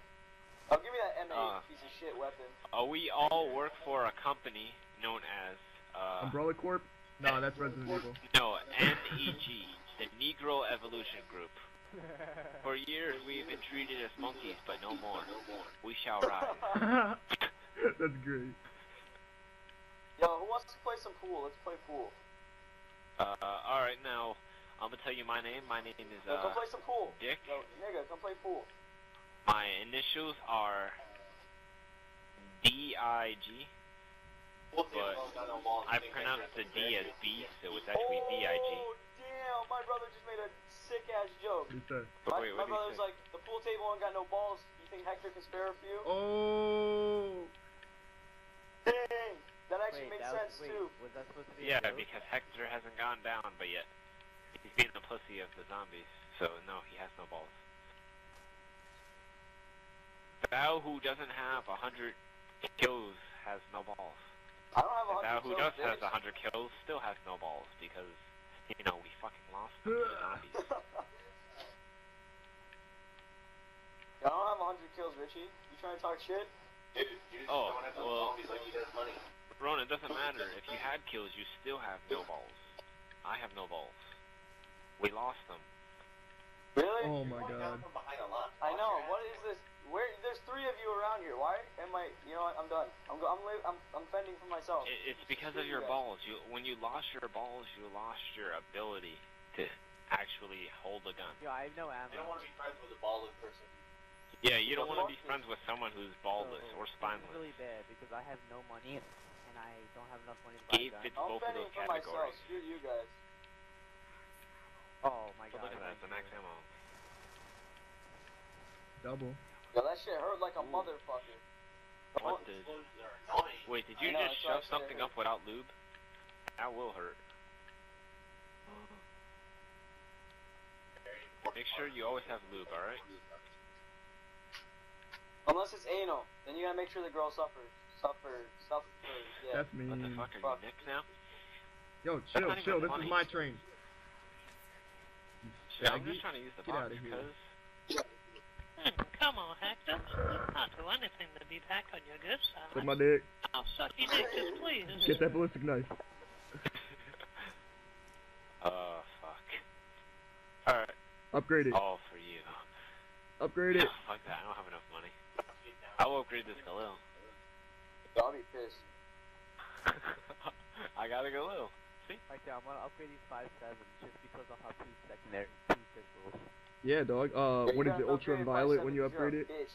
Speaker 5: Oh, give me that M8
Speaker 3: Uh,
Speaker 5: piece of shit weapon.
Speaker 3: Uh, we all work for a company known as, uh,
Speaker 1: Umbrella Corp? No, that's Resident Evil.
Speaker 3: no, NEG, the Negro Evolution Group. For years, we've been treated as monkeys, but no more. We shall rise.
Speaker 1: that's great.
Speaker 5: Yo, who wants to play some pool? Let's play pool.
Speaker 3: Uh, alright, now, I'm gonna tell you my name. My name is,
Speaker 5: Yo,
Speaker 3: uh,
Speaker 5: come play some pool.
Speaker 3: Dick.
Speaker 5: Yo, nigga, come play pool.
Speaker 3: My initials are D-I-G. But I pronounced the D as B, so it's actually D-I-G.
Speaker 5: Oh, damn. My brother just made a sick ass joke.
Speaker 1: What do you say?
Speaker 3: But
Speaker 5: My,
Speaker 3: wait,
Speaker 5: my
Speaker 3: what did
Speaker 5: brother was like, the pool table ain't got no balls. You think Hector can spare a few?
Speaker 1: Oh.
Speaker 5: Dang. That actually
Speaker 4: wait,
Speaker 5: made
Speaker 4: that
Speaker 5: sense
Speaker 4: was, wait,
Speaker 5: too.
Speaker 4: was that supposed to be
Speaker 3: Yeah,
Speaker 4: a joke?
Speaker 3: because Hector hasn't gone down, but yet he's being the pussy of the zombies. So no, he has no balls. Thou who doesn't have a hundred kills has no balls.
Speaker 5: I don't have a
Speaker 3: And thou who does has a hundred kills still has no balls because you know we fucking lost them to the zombies.
Speaker 5: I don't have a hundred kills, Richie. You trying to talk shit?
Speaker 6: Dude, you just
Speaker 3: Oh,
Speaker 6: don't have those
Speaker 3: well-
Speaker 6: zombies like he does money.
Speaker 3: Ron, it doesn't matter. If you had kills, you still have no balls. I have no balls. We lost them.
Speaker 5: Really?
Speaker 1: Oh my god.
Speaker 6: from behind a lot.
Speaker 5: I know. What is this? Where? There's three of you around here. Why am I? You know what? I'm done. I'm go, I'm, li- I'm I'm fending for myself.
Speaker 3: It, it's because of your
Speaker 5: guys.
Speaker 3: balls. You when you lost your balls, you lost your ability to actually hold a gun.
Speaker 4: Yo, I have no
Speaker 6: I don't want to be friends with a ballless person.
Speaker 3: Yeah, you don't want to be friends with someone who's ballless
Speaker 4: So,
Speaker 3: or
Speaker 4: This is
Speaker 3: spineless.
Speaker 4: really bad because I have no money and I don't have enough money to buy
Speaker 3: Gabe
Speaker 4: guns.
Speaker 3: fits
Speaker 5: I'm
Speaker 3: both of
Speaker 5: fending
Speaker 3: those
Speaker 5: for myself.
Speaker 3: categories.
Speaker 5: Screw you guys.
Speaker 4: Oh my
Speaker 3: But
Speaker 4: god.
Speaker 3: look at that, the max ammo.
Speaker 1: Double.
Speaker 5: Yo, that shit hurt like a motherfucker.
Speaker 3: What the?
Speaker 6: They're annoying.
Speaker 3: Wait, did you
Speaker 5: know,
Speaker 3: just
Speaker 5: that's why I
Speaker 3: shove something up without lube? That will hurt. Make sure you always have lube, alright?
Speaker 5: Unless it's anal, then you gotta make sure the girl suffers. Suffer, suffers. Yeah.
Speaker 1: That's me.
Speaker 3: What the fuck, are
Speaker 5: Fuck.
Speaker 3: you Nick now?
Speaker 1: Yo, chill, chill. This
Speaker 3: funny.
Speaker 1: is my train. You
Speaker 3: Shit, I'm just trying to use the
Speaker 1: Get
Speaker 3: box
Speaker 1: outta here.
Speaker 3: because...
Speaker 2: Come on, Hector. I'll do anything to be back on your good
Speaker 1: Suck
Speaker 2: side.
Speaker 1: my dick.
Speaker 2: I'll suck your dick, just please.
Speaker 1: Get that ballistic knife.
Speaker 3: Oh, fuck. Alright,
Speaker 1: Upgrade it.
Speaker 3: all for you.
Speaker 1: Upgrade it.
Speaker 3: fuck that, I don't have enough money. I will upgrade this Galil.
Speaker 5: I'll be pissed.
Speaker 3: I got a Galil. See?
Speaker 4: Right there, I'm gonna upgrade these five sevens just because I'll have two secondary two pistols.
Speaker 1: Yeah, dog. Uh,
Speaker 5: Yeah,
Speaker 1: what
Speaker 5: you
Speaker 1: is it? Ultra
Speaker 5: upgrade
Speaker 1: and violet when you
Speaker 5: because
Speaker 1: upgrade it?
Speaker 5: Bitch.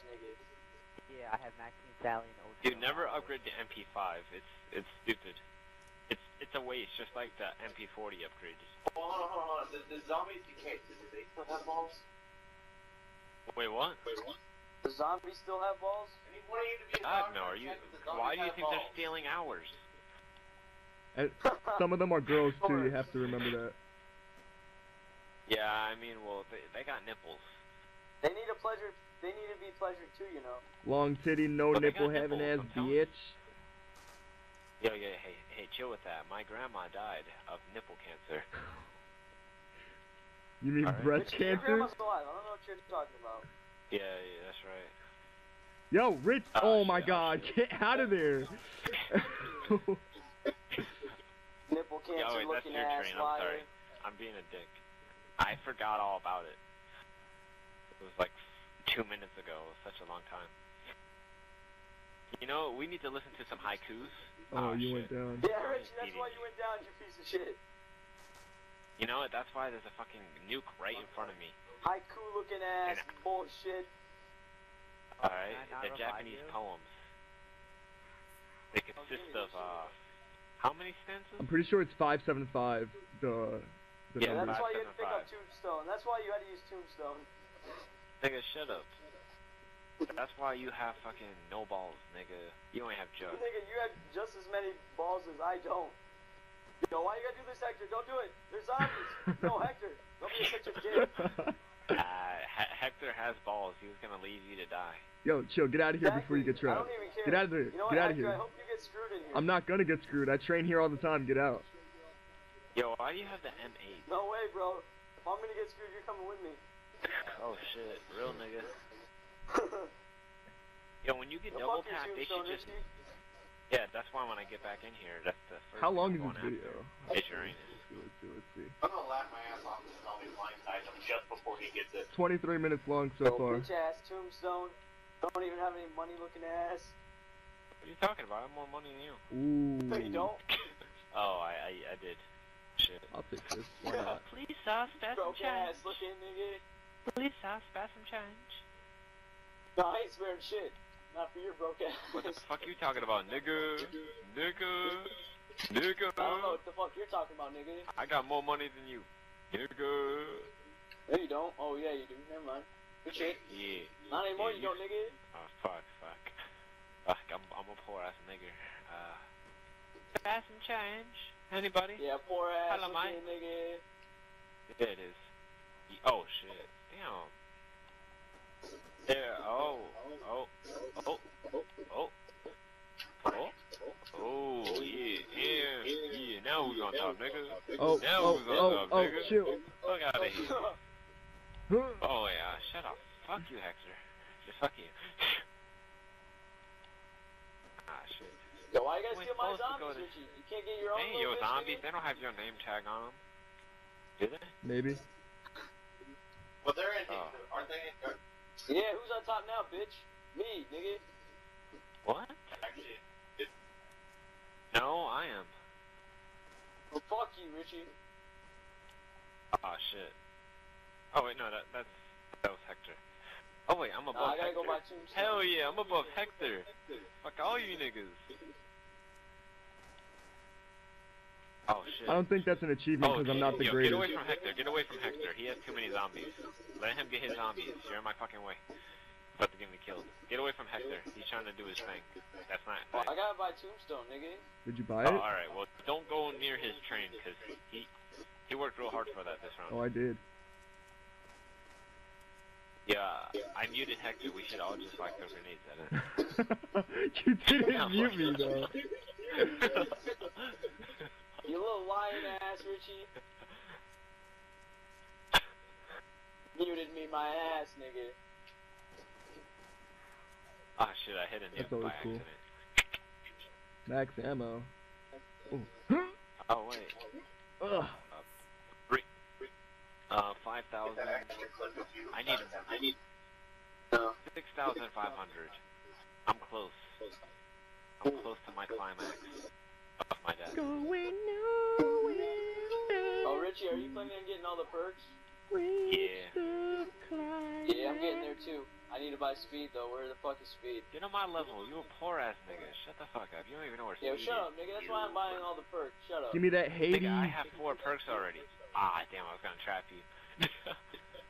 Speaker 4: Yeah, I have Maxine Sally and OG.
Speaker 3: Dude, never upgrade to MP5. It's it's stupid. It's it's a waste, just like the MP40 upgrade.
Speaker 6: Hold on, hold on, hold on. The, the zombies decay. Do they still have balls?
Speaker 3: Wait, what?
Speaker 6: Wait, what?
Speaker 5: The zombies still have balls?
Speaker 6: I need one of you to be a
Speaker 3: God, no. Are you?
Speaker 6: check if the zombies
Speaker 3: Why do you
Speaker 6: have
Speaker 3: think they're stealing ours?
Speaker 1: And some of them are girls too. You have to remember that.
Speaker 3: Yeah, I mean, well, they they got nipples.
Speaker 5: They need a pleasure. They need to be pleasured too, you know.
Speaker 1: Long titty, no
Speaker 3: But
Speaker 1: nipple
Speaker 3: got
Speaker 1: having ass
Speaker 3: I'm telling you.
Speaker 1: bitch.
Speaker 3: Yo, yeah, hey, hey, chill with that. My grandma died of nipple cancer.
Speaker 1: You mean
Speaker 3: Alright.
Speaker 1: breast
Speaker 5: Richie, your
Speaker 1: cancer?
Speaker 5: grandma's alive. I don't know what you're talking about.
Speaker 3: Yeah, yeah, that's right.
Speaker 1: Yo, Rich.
Speaker 3: Ah, oh,
Speaker 1: Oh my
Speaker 3: shit,
Speaker 1: God,
Speaker 3: shit.
Speaker 1: get out of there.
Speaker 5: Nipple cancer
Speaker 3: wait, that's
Speaker 5: looking
Speaker 3: your
Speaker 5: ass
Speaker 3: train, I'm
Speaker 5: liar.
Speaker 3: sorry. I'm being a dick. I forgot all about it. It was like two minutes ago. It was such a long time. You know, we need to listen to some haikus.
Speaker 1: oh, you
Speaker 3: shit.
Speaker 1: went down.
Speaker 5: Yeah, Richie, that's why you went down, you piece of shit.
Speaker 3: You know what? That's why there's a fucking nuke right in front of me.
Speaker 5: Haiku looking ass
Speaker 3: And-
Speaker 5: bullshit.
Speaker 3: Alright?
Speaker 4: can I not
Speaker 3: They're Japanese
Speaker 4: you?
Speaker 3: poems. They consist
Speaker 5: me
Speaker 3: of, uh, how many stanzas?
Speaker 1: I'm pretty sure it's five seven five. The the
Speaker 3: Yeah,
Speaker 5: that's why you
Speaker 3: seven,
Speaker 5: had to pick up. Tombstone. That's why you had to use Tombstone.
Speaker 3: Nigga, shut up. That's why you have fucking no balls, nigga. You only have jug.
Speaker 5: Nigga, you have just as many balls as I don't. Yo, why you gotta do this, Hector? Don't do it. There's zombies. no, Hector. Don't be such a dick.
Speaker 3: Uh, Hector has balls. He was gonna leave you to die.
Speaker 1: Yo, chill. Get out of here before you get
Speaker 5: Exactly. I
Speaker 1: trapped.
Speaker 5: don't even care.
Speaker 1: Get out of there.
Speaker 5: You know what,
Speaker 1: Get out of
Speaker 5: Hector? I hope you get screwed in here.
Speaker 1: I'm not gonna get screwed. I train here all the time. Get out.
Speaker 3: Yo, why do you have the M8?
Speaker 5: No way, bro. If I'm gonna get screwed, you're coming with me.
Speaker 3: Oh shit, real nigga. Yo, when you get
Speaker 5: Yo,
Speaker 3: double
Speaker 5: fuck your
Speaker 3: tap, they should just.
Speaker 5: Richie.
Speaker 3: Yeah, that's why when I get back in here, that's the first.
Speaker 1: How
Speaker 3: thing
Speaker 1: long
Speaker 3: I'm
Speaker 1: is this video?
Speaker 3: after. It's Uranus.
Speaker 1: Let's see. Let's see. Let's see.
Speaker 6: I'm gonna laugh my ass off this zombie blindsides him just before he gets it.
Speaker 1: 23 minutes long so
Speaker 5: Yo,
Speaker 1: far.
Speaker 5: bitch ass Tombstone. Don't even have any money looking ass.
Speaker 3: What are you talking about? I have more money than you.
Speaker 5: No, you don't.
Speaker 3: Oh, I, I, I did. Shit.
Speaker 1: I'll take this. Why not?
Speaker 2: Please, sir, spare some
Speaker 5: Broke ass
Speaker 2: change.
Speaker 5: looking nigga.
Speaker 2: Please, sir, spare some change.
Speaker 5: No, I ain't sparing shit. Not for your broke ass.
Speaker 3: What the fuck you talking about, nigga? Nigga. Nigga.
Speaker 5: I don't know what the fuck you're talking about, nigga.
Speaker 3: I got more money than you. Nigga.
Speaker 5: No, you don't. Oh, yeah, you do. Never mind. Good shit.
Speaker 3: Yeah.
Speaker 5: Not anymore,
Speaker 3: Yeah,
Speaker 5: you don't, nigga.
Speaker 3: Oh, fuck, fuck. Fuck, I'm, I'm a poor ass nigger. Uh,
Speaker 2: Spare some change. Anybody?
Speaker 5: Yeah, poor ass
Speaker 2: Hello,
Speaker 5: looking nigga.
Speaker 3: yeah, it is. Oh, shit. Damn. There, oh, oh, oh, oh, oh, oh, yeah, yeah, yeah, now we gonna talk, nigga.
Speaker 1: Oh, oh
Speaker 3: Now
Speaker 1: oh,
Speaker 3: we're gonna
Speaker 1: oh,
Speaker 3: talk,
Speaker 1: oh,
Speaker 3: nigga.
Speaker 1: chill.
Speaker 3: Fuck out of here.
Speaker 1: Huh.
Speaker 3: Oh, yeah, shut up. Fuck you, Hector. Just fuck you. ah, shit.
Speaker 5: Yo, why you gotta steal my
Speaker 3: supposed to go
Speaker 5: zombies,
Speaker 3: to-
Speaker 5: Richie? You can't get your own
Speaker 3: Hey,
Speaker 5: little
Speaker 3: yo, zombies,
Speaker 5: nigga?
Speaker 3: they don't have your name tag on them. Do they?
Speaker 1: Maybe.
Speaker 6: But they're in,
Speaker 3: Oh.
Speaker 6: aren't they? They're
Speaker 5: Yeah, who's on top now, bitch? Me, nigga.
Speaker 3: What?
Speaker 6: actually,
Speaker 3: No, I am.
Speaker 5: Well, fuck you, Richie.
Speaker 3: Ah, shit. Oh, wait, no, that, that's, that was Hector. Oh wait, I'm
Speaker 5: Nah,
Speaker 3: above
Speaker 5: I gotta
Speaker 3: Hector.
Speaker 5: go by Tombstone.
Speaker 3: Hell yeah, I'm above Hector. Fuck all you niggas. Oh shit.
Speaker 1: I don't think that's an achievement
Speaker 3: Oh,
Speaker 1: because I'm not the
Speaker 3: yo,
Speaker 1: greatest.
Speaker 3: Get away from Hector. Get away from Hector. He has too many zombies. Let him get his zombies. You're in my fucking way. About to get me killed. Get away from Hector. He's trying to do his thing. That's not.
Speaker 5: Oh, I gotta buy Tombstone, nigga.
Speaker 1: Did you buy it?
Speaker 3: Oh,
Speaker 1: it?
Speaker 3: all right. Well, don't go near his train because he he worked real hard for that this round.
Speaker 1: Oh, I did.
Speaker 3: Yeah, I muted Hector. We should all just like throw grenades at it.
Speaker 1: you didn't mute me though.
Speaker 5: You little lying ass, Richie. Muted me my ass, nigga.
Speaker 3: Ah shit! I hit a
Speaker 1: That's
Speaker 3: by
Speaker 1: cool.
Speaker 3: accident.
Speaker 1: Max ammo. Ooh.
Speaker 3: Oh wait.
Speaker 1: Ugh.
Speaker 3: Uh, five thousand. I need
Speaker 6: I need.
Speaker 3: six thousand five hundred. I'm close. I'm close to my climax of my death.
Speaker 1: Going
Speaker 5: Oh, Richie, are you planning on getting all the perks?
Speaker 3: Yeah.
Speaker 5: Yeah, I'm getting there too. I need to buy speed though. Where the fuck is speed?
Speaker 3: Get on my level. You a poor ass nigga. Shut the fuck up. You don't even know where
Speaker 5: Yeah,
Speaker 3: speed
Speaker 5: shut up, nigga. That's why I'm buying all the perks. Shut up.
Speaker 1: Give me that Hades.
Speaker 3: Nigga, I have four perks already. Ah, damn, I was gonna trap you.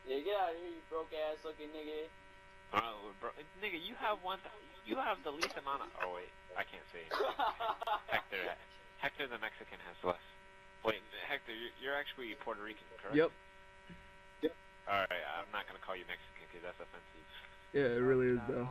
Speaker 5: Yeah, get out of here, you broke ass looking nigga.
Speaker 3: oh, bro, nigga, you have one. Th- you have the least amount of. Oh wait, I can't say. Hector, Hector the Mexican has less. Wait, Hector, you're, you're actually Puerto Rican, correct?
Speaker 1: Yep.
Speaker 3: All right, I'm not gonna call you Mexican because that's offensive.
Speaker 1: Yeah, it really is though.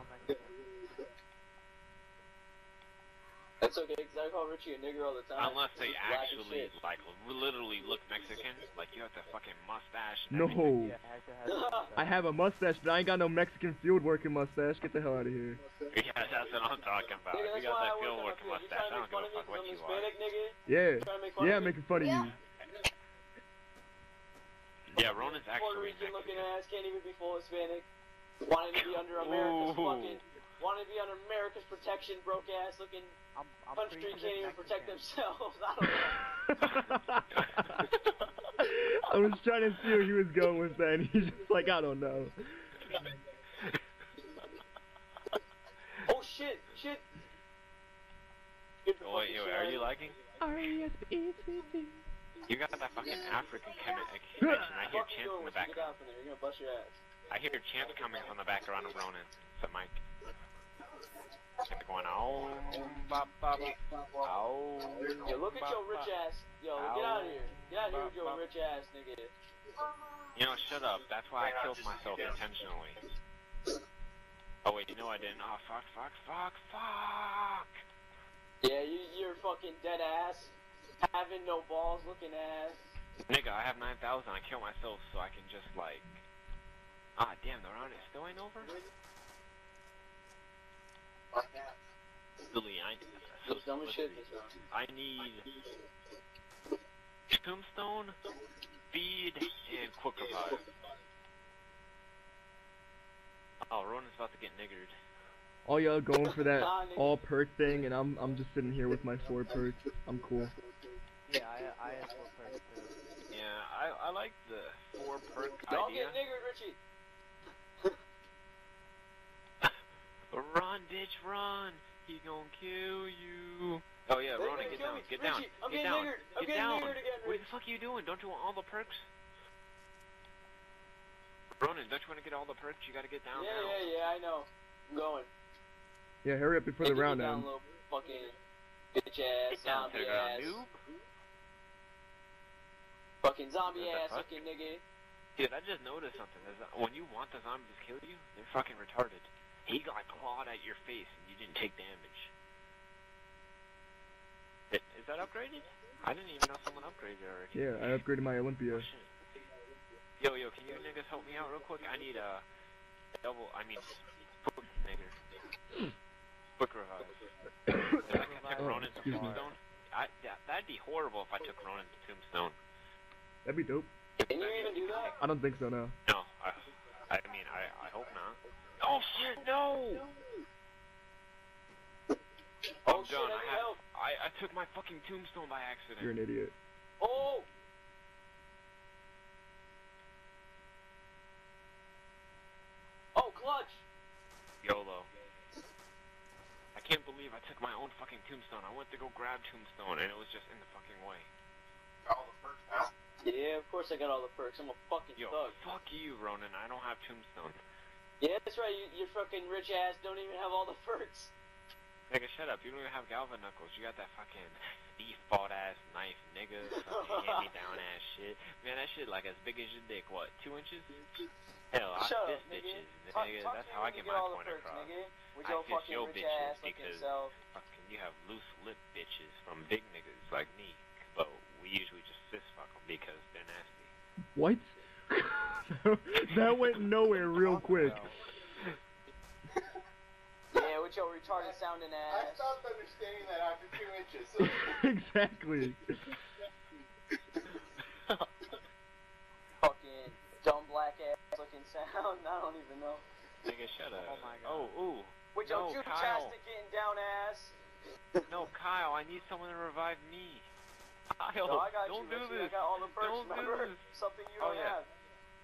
Speaker 5: That's okay, because I call Richie a nigger all the time.
Speaker 3: Unless they
Speaker 5: Black as
Speaker 3: actually
Speaker 5: shit.
Speaker 3: like literally look Mexican, like you have the fucking mustache. And.
Speaker 1: No.
Speaker 4: Yeah, Hector has
Speaker 1: I have a mustache, but I ain't got no Mexican field working mustache. Get the hell out of here.
Speaker 3: Yeah, that's what I'm talking about.
Speaker 5: Nigga,
Speaker 3: If you got that field working
Speaker 5: on the field. You
Speaker 3: mustache, I don't give a
Speaker 5: fun of me
Speaker 3: fuck what
Speaker 5: I'm
Speaker 3: you are.
Speaker 5: Hispanic, nigga?
Speaker 1: Yeah.
Speaker 5: You trying make
Speaker 1: Yeah, I'm making fun of you.
Speaker 3: Yeah, Ronan's actually Puerto
Speaker 5: Rican looking ass, can't even be full Hispanic. Wanting to be under America's
Speaker 3: Ooh.
Speaker 5: fucking, wanting to be under America's protection, broke ass looking
Speaker 4: I'm, I'm
Speaker 5: country
Speaker 4: pretty
Speaker 5: can't even protect
Speaker 4: Mexican.
Speaker 5: themselves. I don't know.
Speaker 1: I was trying to see where he was going with that, and he's just like, I don't know.
Speaker 5: Oh shit, shit. Good
Speaker 3: Oh, wait,
Speaker 5: fucking
Speaker 3: wait, are you
Speaker 5: lagging?
Speaker 3: liking? You got that fucking African conne- connection. I hear
Speaker 5: Fuck you
Speaker 3: chants in the
Speaker 5: when you get
Speaker 3: background.
Speaker 5: down from there? You're gonna bust your ass.
Speaker 3: I hear chants coming from the background of Ronan. The mic. Oh, oh,
Speaker 5: Yo, look at your rich ass. Yo, get out of here. Get out of here with your rich ass, nigga.
Speaker 3: You know, shut up. That's why I killed myself intentionally. Oh wait, you know I didn't. Oh fuck, fuck, fuck, fuck.
Speaker 5: Yeah, you, you're fucking dead ass. Having no balls looking ass.
Speaker 3: Nigga, I have 9,000. I kill myself so I can just like. Ah, damn, the round is still ain't over. Really, I. So
Speaker 5: dumb shit
Speaker 3: let's
Speaker 5: this
Speaker 3: see.
Speaker 5: round.
Speaker 3: I need tombstone, feed, and quick revive. Oh, Ronan's about to get niggered.
Speaker 1: All y'all going for that all perk thing, and I'm I'm just sitting here with my four perks. I'm cool.
Speaker 4: Yeah, I, I have four perks too.
Speaker 3: Yeah, I, I like the four perk
Speaker 5: Don't
Speaker 3: idea.
Speaker 5: get niggered, Richie.
Speaker 3: Run, bitch, run! He gonna kill you. Oh yeah,
Speaker 5: They're
Speaker 3: Ronan,
Speaker 5: gonna
Speaker 3: get down,
Speaker 5: me.
Speaker 3: get down,
Speaker 5: Richie, I'm
Speaker 3: get down, get down.
Speaker 5: again,
Speaker 3: What the fuck are you doing? Don't you want all the perks? Ronan, don't you want to get all the perks? You gotta get down
Speaker 5: Yeah,
Speaker 3: now.
Speaker 5: yeah, yeah, I know. I'm going.
Speaker 1: Yeah, hurry up before the round
Speaker 5: down,
Speaker 1: ends.
Speaker 5: fucking bitch ass,
Speaker 3: down,
Speaker 5: zombie ass.
Speaker 3: noob.
Speaker 5: Fucking zombie ass
Speaker 3: fuck?
Speaker 5: looking nigga.
Speaker 3: Dude, I just noticed something. There's a- when you want the zombies to kill you, they're fucking retarded. He got clawed at your face and you didn't take damage. I- Is that upgraded? I didn't even know someone upgraded already.
Speaker 1: Yeah, I upgraded my Olympia.
Speaker 3: Oh. Yo, yo, can you niggas help me out real quick? I need a double, I mean, quick nigger. Quick revive. If I can take
Speaker 1: Oh,
Speaker 3: Ronan's
Speaker 1: excuse me.
Speaker 3: tombstone, I, yeah, that'd be horrible if I took Ronan's tombstone.
Speaker 1: That'd be dope.
Speaker 5: Can you even do that?
Speaker 1: I don't think so, no.
Speaker 3: No, I, I mean, I, I hope not. Oh shit, no!
Speaker 5: Oh, oh
Speaker 3: John,
Speaker 5: I,
Speaker 3: have, I, I took my fucking tombstone by accident.
Speaker 1: You're an idiot.
Speaker 5: Oh! Oh, clutch! YOLO.
Speaker 3: I can't believe I took my own fucking tombstone. I went to go grab tombstone, and it was just in the fucking way.
Speaker 6: All the perks.
Speaker 5: Yeah, of course I got all the perks. I'm a fucking
Speaker 3: Yo,
Speaker 5: thug.
Speaker 3: fuck you, Ronan. I don't have tombstone.
Speaker 5: Yeah, that's right. You, your fucking rich ass don't even have all the perks.
Speaker 3: Nigga, shut up. You don't even have Galva Knuckles. You got that fucking beef fought ass knife, nigga. Fucking hand me down ass shit. Man, that shit like as big as your dick. What, two inches? Hell, I
Speaker 5: Shut
Speaker 3: fist
Speaker 5: up, nigga.
Speaker 3: bitches,
Speaker 5: Talk,
Speaker 3: nigga.
Speaker 5: talk
Speaker 3: That's
Speaker 5: to
Speaker 3: how
Speaker 5: me
Speaker 3: I
Speaker 5: when you
Speaker 3: get my
Speaker 5: all the
Speaker 3: point
Speaker 5: perks,
Speaker 3: across.
Speaker 5: nigga. With
Speaker 3: I
Speaker 5: your
Speaker 3: kiss
Speaker 5: fucking
Speaker 3: your
Speaker 5: rich
Speaker 3: bitches
Speaker 5: ass looking
Speaker 3: because-
Speaker 5: self.
Speaker 3: Fucking, you have loose lip bitches from big niggas like me. But we usually just fist fuck them because they're nasty.
Speaker 1: What? that went nowhere real quick.
Speaker 5: Yeah, with your retarded sounding ass.
Speaker 6: I stopped understanding that after two inches. So
Speaker 1: exactly.
Speaker 5: Fucking dumb black ass looking sound. I don't even know.
Speaker 3: Nigga, shut up.
Speaker 4: Oh my God.
Speaker 3: Oh, ooh.
Speaker 5: With your
Speaker 3: No,
Speaker 5: Juke
Speaker 3: Kyle.
Speaker 5: Chastic getting down ass.
Speaker 3: No, Kyle, I need someone to revive me. Kyle,
Speaker 5: No, I got
Speaker 3: don't
Speaker 5: you,
Speaker 3: do
Speaker 5: Richie.
Speaker 3: this.
Speaker 5: I got all the perks,
Speaker 3: Don't do this.
Speaker 5: Something you
Speaker 3: Oh,
Speaker 5: don't
Speaker 3: yeah.
Speaker 5: have.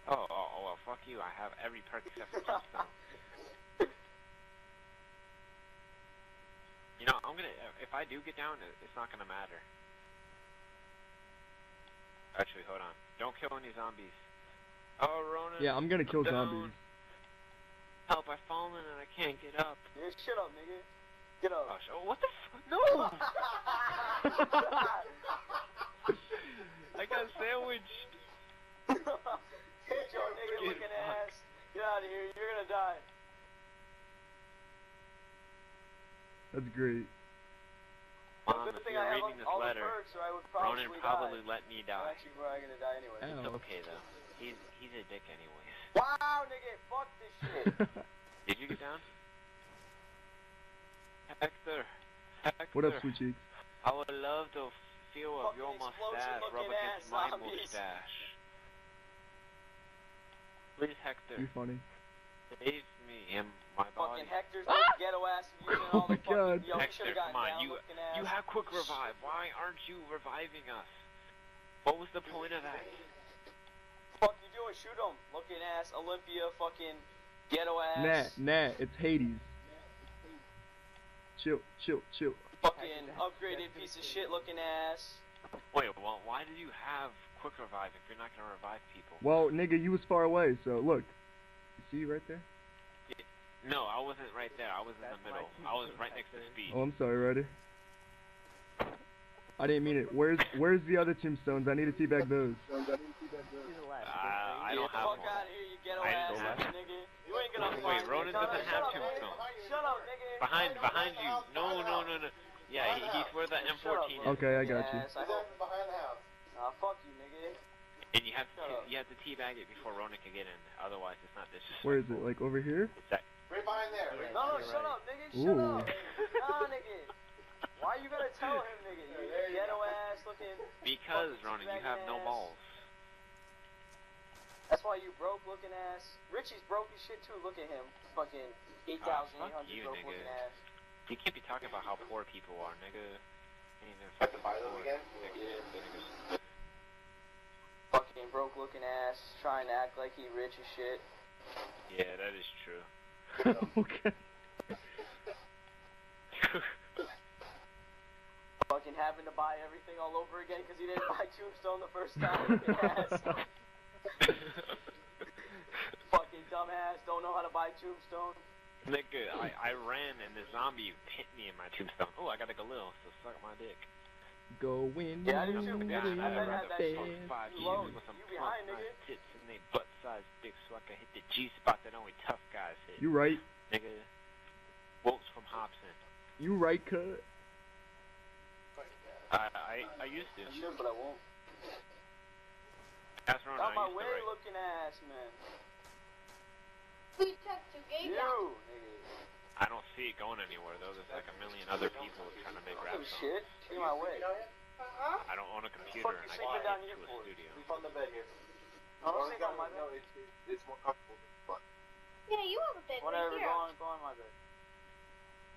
Speaker 3: Oh, oh, oh, well, fuck you. I have every perk except for Tombstone. you know, I'm gonna. If I do get down, it's not gonna matter. Actually, hold on. Don't kill any zombies. Oh, Ronan.
Speaker 1: Yeah, I'm gonna kill
Speaker 3: down.
Speaker 1: zombies.
Speaker 3: Help! I've fallen and I can't get up.
Speaker 5: Yeah, shut up, nigga. Get
Speaker 3: Oh,
Speaker 5: up.
Speaker 3: sh- oh what the fuck? No! I got sandwiched.
Speaker 5: Out of here. You're gonna die.
Speaker 1: That's great.
Speaker 3: Mom,
Speaker 5: Good
Speaker 3: if
Speaker 5: thing
Speaker 3: you're
Speaker 5: I have
Speaker 3: reading this
Speaker 5: all
Speaker 3: letter,
Speaker 5: the perks, or I would probably
Speaker 3: Ronan probably
Speaker 5: die.
Speaker 3: let me
Speaker 5: I'm
Speaker 3: die.
Speaker 5: actually probably gonna die anyway.
Speaker 1: Ow.
Speaker 3: It's okay though. He's he's a dick anyways.
Speaker 5: Wow, nigga, fuck this shit.
Speaker 3: Did you get down? Hector. Hector.
Speaker 1: what up, sweet cheeks?
Speaker 3: I would love the feel of your
Speaker 5: Fucking
Speaker 3: mustache rub
Speaker 5: explosion-looking
Speaker 3: against
Speaker 5: ass
Speaker 3: my
Speaker 5: zombies.
Speaker 3: mustache. Please, Hector,
Speaker 1: You funny.
Speaker 3: save me and my body.
Speaker 5: fucking Hector's ah! little ghetto ass using
Speaker 1: Oh
Speaker 5: all the
Speaker 1: my God.
Speaker 5: fucking. Yo, we
Speaker 3: Hector, come on,
Speaker 5: down
Speaker 3: you-
Speaker 5: ass.
Speaker 3: You have quick revive. Why aren't you reviving us? What was the point of that?
Speaker 5: Fuck you doing? Shoot him. Looking ass, Olympia, fucking ghetto
Speaker 1: Nah,
Speaker 5: ass.
Speaker 1: nah, it's Hades. Chill, chill, chill.
Speaker 5: Fucking upgraded piece of shit looking ass.
Speaker 3: Wait, well, why do you have quick revive if you're not gonna revive people?
Speaker 1: Well, nigga, you was far away, so look. You see right there?
Speaker 3: No, I wasn't right there. I was in the middle. I was right next to Speed.
Speaker 1: Oh, I'm sorry, Ryder. I didn't mean it. Where's Where's the other tombstones? I need to teabag those.
Speaker 4: To the left.
Speaker 3: Uh, I don't have
Speaker 5: fuck
Speaker 3: one.
Speaker 5: out of here, you ghetto
Speaker 3: I
Speaker 5: ass
Speaker 3: don't have
Speaker 5: nigga. You ain't gonna
Speaker 3: Wait. Ronan doesn't have
Speaker 5: shut up, Shut up, nigga.
Speaker 3: Behind, behind you. No, no, no, no. Yeah, he, he's where the M14 is.
Speaker 1: Okay, I got you.
Speaker 5: Nah, fuck you, nigga.
Speaker 3: And you have to
Speaker 5: up.
Speaker 3: you have to teabag it before Ronan can get in. Otherwise, it's not disrespectful.
Speaker 1: Where is it? Like over here?
Speaker 3: It's that.
Speaker 6: Right behind there. Right
Speaker 5: No, no,
Speaker 4: You're
Speaker 5: shut
Speaker 4: right.
Speaker 5: up, nigga. Shut
Speaker 1: Ooh.
Speaker 5: up. Nah, nigga. Why you gotta tell him, nigga? You ghetto ass looking.
Speaker 3: Because
Speaker 5: Fucking
Speaker 3: Ronan, you
Speaker 5: teabagging
Speaker 3: have no balls.
Speaker 5: That's why you broke looking ass. Richie's broke as shit too. Look at him. Fucking 8,800
Speaker 3: Ah, fuck you,
Speaker 5: broke
Speaker 3: nigga.
Speaker 5: looking ass.
Speaker 3: You can't be talking about how poor people are, nigga. Ain't even
Speaker 6: Have to
Speaker 3: fucking
Speaker 6: buy those
Speaker 3: poor.
Speaker 6: again?
Speaker 3: Niggas, niggas.
Speaker 5: Fucking broke looking ass. Trying to act like he rich as shit.
Speaker 3: Yeah, that is true.
Speaker 1: okay.
Speaker 5: Fucking having to buy everything all over again because he didn't buy Tombstone the first time. Looking ass. Fucking dumbass. Don't know how to buy Tombstone.
Speaker 3: Nigga, I, I ran and the zombie hit me in my tombstone. Oh, I got a Galil, so suck my dick.
Speaker 1: Going
Speaker 5: Yeah, I do
Speaker 1: on
Speaker 5: too.
Speaker 1: with
Speaker 5: Yeah, I bet had that
Speaker 1: there.
Speaker 5: shit.
Speaker 3: Five
Speaker 5: You
Speaker 3: years
Speaker 5: low.
Speaker 3: with some
Speaker 5: You behind,
Speaker 3: plump, nice tits and they butt-sized dicks so I can hit the G spot that only tough guys hit.
Speaker 1: You right.
Speaker 3: Nigga. Quotes from Hopsin.
Speaker 1: You right, cut.
Speaker 3: I, I, I used to.
Speaker 5: I should, but I won't.
Speaker 3: That's wrong.
Speaker 5: Out
Speaker 3: I
Speaker 5: my
Speaker 3: used to
Speaker 5: way
Speaker 3: write.
Speaker 5: looking ass, man.
Speaker 7: We took to gay
Speaker 5: You, nigga.
Speaker 3: I don't see it going anywhere though. There's like a million other people trying to make rap
Speaker 5: Oh
Speaker 3: songs.
Speaker 5: shit. Get my way.
Speaker 7: Uh-huh.
Speaker 3: I don't own a computer
Speaker 5: Fuck
Speaker 3: and
Speaker 5: you
Speaker 3: I can't
Speaker 5: down
Speaker 3: get
Speaker 5: here
Speaker 3: to a
Speaker 5: for?
Speaker 3: studio.
Speaker 6: Sleep on the bed here.
Speaker 5: I don't sleep on my
Speaker 6: No,
Speaker 5: bed.
Speaker 6: it's, it's more comfortable. than But
Speaker 7: Yeah, you have a bed
Speaker 5: Whatever,
Speaker 7: right
Speaker 5: go
Speaker 7: here.
Speaker 5: on, go on my bed.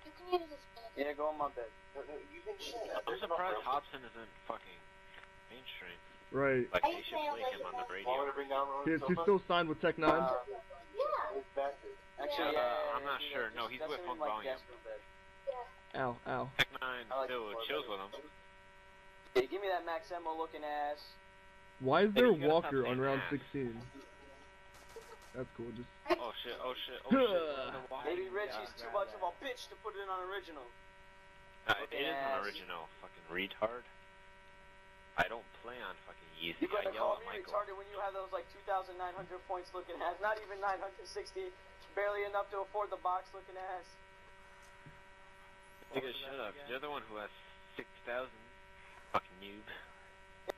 Speaker 7: You can use this bed.
Speaker 5: Yeah, go on my bed.
Speaker 6: no, no, you can shit.
Speaker 3: I'm surprised Hopsin isn't fucking mainstream.
Speaker 1: Right.
Speaker 3: Like
Speaker 7: I
Speaker 3: they should
Speaker 7: feel
Speaker 3: play
Speaker 7: like
Speaker 3: him on the
Speaker 7: that's-
Speaker 6: Want me
Speaker 3: radio.
Speaker 6: to bring down Ronan's
Speaker 1: He's, he's
Speaker 6: sofa?
Speaker 1: still signed with Tech N9ne.
Speaker 6: Uh,
Speaker 7: Yeah.
Speaker 6: It's back there.
Speaker 5: Actually,
Speaker 3: Uh,
Speaker 5: yeah.
Speaker 3: I'm not sure. No, he's with Funk
Speaker 5: like,
Speaker 3: Volume.
Speaker 5: guest room.
Speaker 7: Yeah.
Speaker 1: Ow, ow.
Speaker 3: Tech N9ne
Speaker 5: I like
Speaker 3: still chills with him.
Speaker 5: Hey, give me that Max Ammo looking ass.
Speaker 1: Why is there a
Speaker 3: you gotta stop
Speaker 1: walker on round
Speaker 3: that.
Speaker 1: 16? That's cool, just...
Speaker 3: Oh shit! Oh shit! Oh shit! Why
Speaker 5: Maybe
Speaker 3: you
Speaker 5: Reggie's too
Speaker 3: grab
Speaker 5: much of a bitch to put it in on original.
Speaker 3: Uh, it
Speaker 5: Fucking
Speaker 3: is an original. Fucking retard. I don't play on fucking Yeezy.
Speaker 5: You
Speaker 3: I
Speaker 5: gonna
Speaker 3: yell
Speaker 5: call me retarded when you have those like 2,900 points looking ass? Not even 960. Barely enough to afford the box looking ass.
Speaker 3: Nigga, shut up. You're the one who has six thousand. Fucking noob.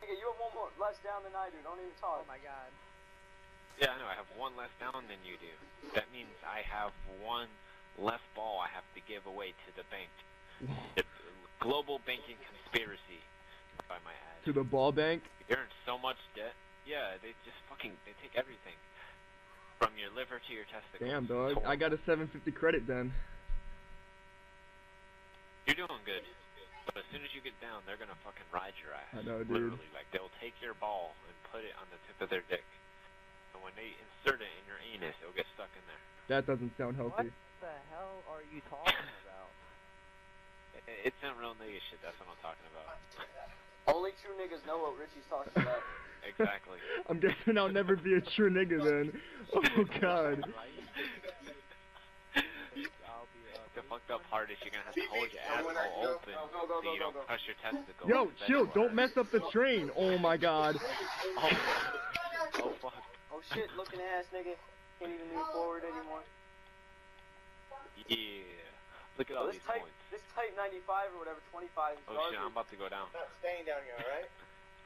Speaker 5: Nigga, you have one more less down than I do. Don't even talk.
Speaker 4: Oh my god.
Speaker 3: Yeah, I know. I have one less down than you do. That means I have one less ball I have to give away to the bank. The global banking conspiracy, if I might add.
Speaker 1: To the ball bank?
Speaker 3: You're in so much debt. Yeah, they just fucking they take everything. From your liver to your testicles.
Speaker 1: Damn, dog.
Speaker 3: It's
Speaker 1: I got a 750 credit then.
Speaker 3: You're doing good. But as soon as you get down, they're gonna fucking ride your ass.
Speaker 1: I know, dude.
Speaker 3: Literally, like they'll take your ball and put it on the tip of their dick. And when they insert it in your anus, it'll get stuck in there.
Speaker 1: That doesn't sound healthy.
Speaker 4: What the hell are you talking about?
Speaker 3: I- It's not real nigga shit. That's what I'm talking about.
Speaker 5: Only true niggas know what Richie's talking about.
Speaker 3: Exactly.
Speaker 1: I'm guessing I'll never be a true nigga then. Oh god.
Speaker 4: I'll be uh,
Speaker 3: The fucked up part is you're gonna have to
Speaker 6: Beep,
Speaker 3: hold
Speaker 6: beep.
Speaker 3: your
Speaker 6: Go,
Speaker 3: asshole
Speaker 6: go,
Speaker 3: open
Speaker 6: go, go, go,
Speaker 3: so you don't
Speaker 6: go.
Speaker 3: crush your testicles.
Speaker 1: Yo,
Speaker 3: Then
Speaker 1: chill, don't mess up the train. Oh my god.
Speaker 3: Oh, oh fuck.
Speaker 5: Oh shit, looking ass nigga. Can't even move forward anymore.
Speaker 3: Yeah. Look at
Speaker 5: Oh,
Speaker 3: all
Speaker 5: this
Speaker 3: these
Speaker 5: type,
Speaker 3: points.
Speaker 5: this type 95 or whatever, 25 is
Speaker 3: Oh
Speaker 5: garbage.
Speaker 3: shit, I'm about to go down.
Speaker 6: Not staying down here, alright?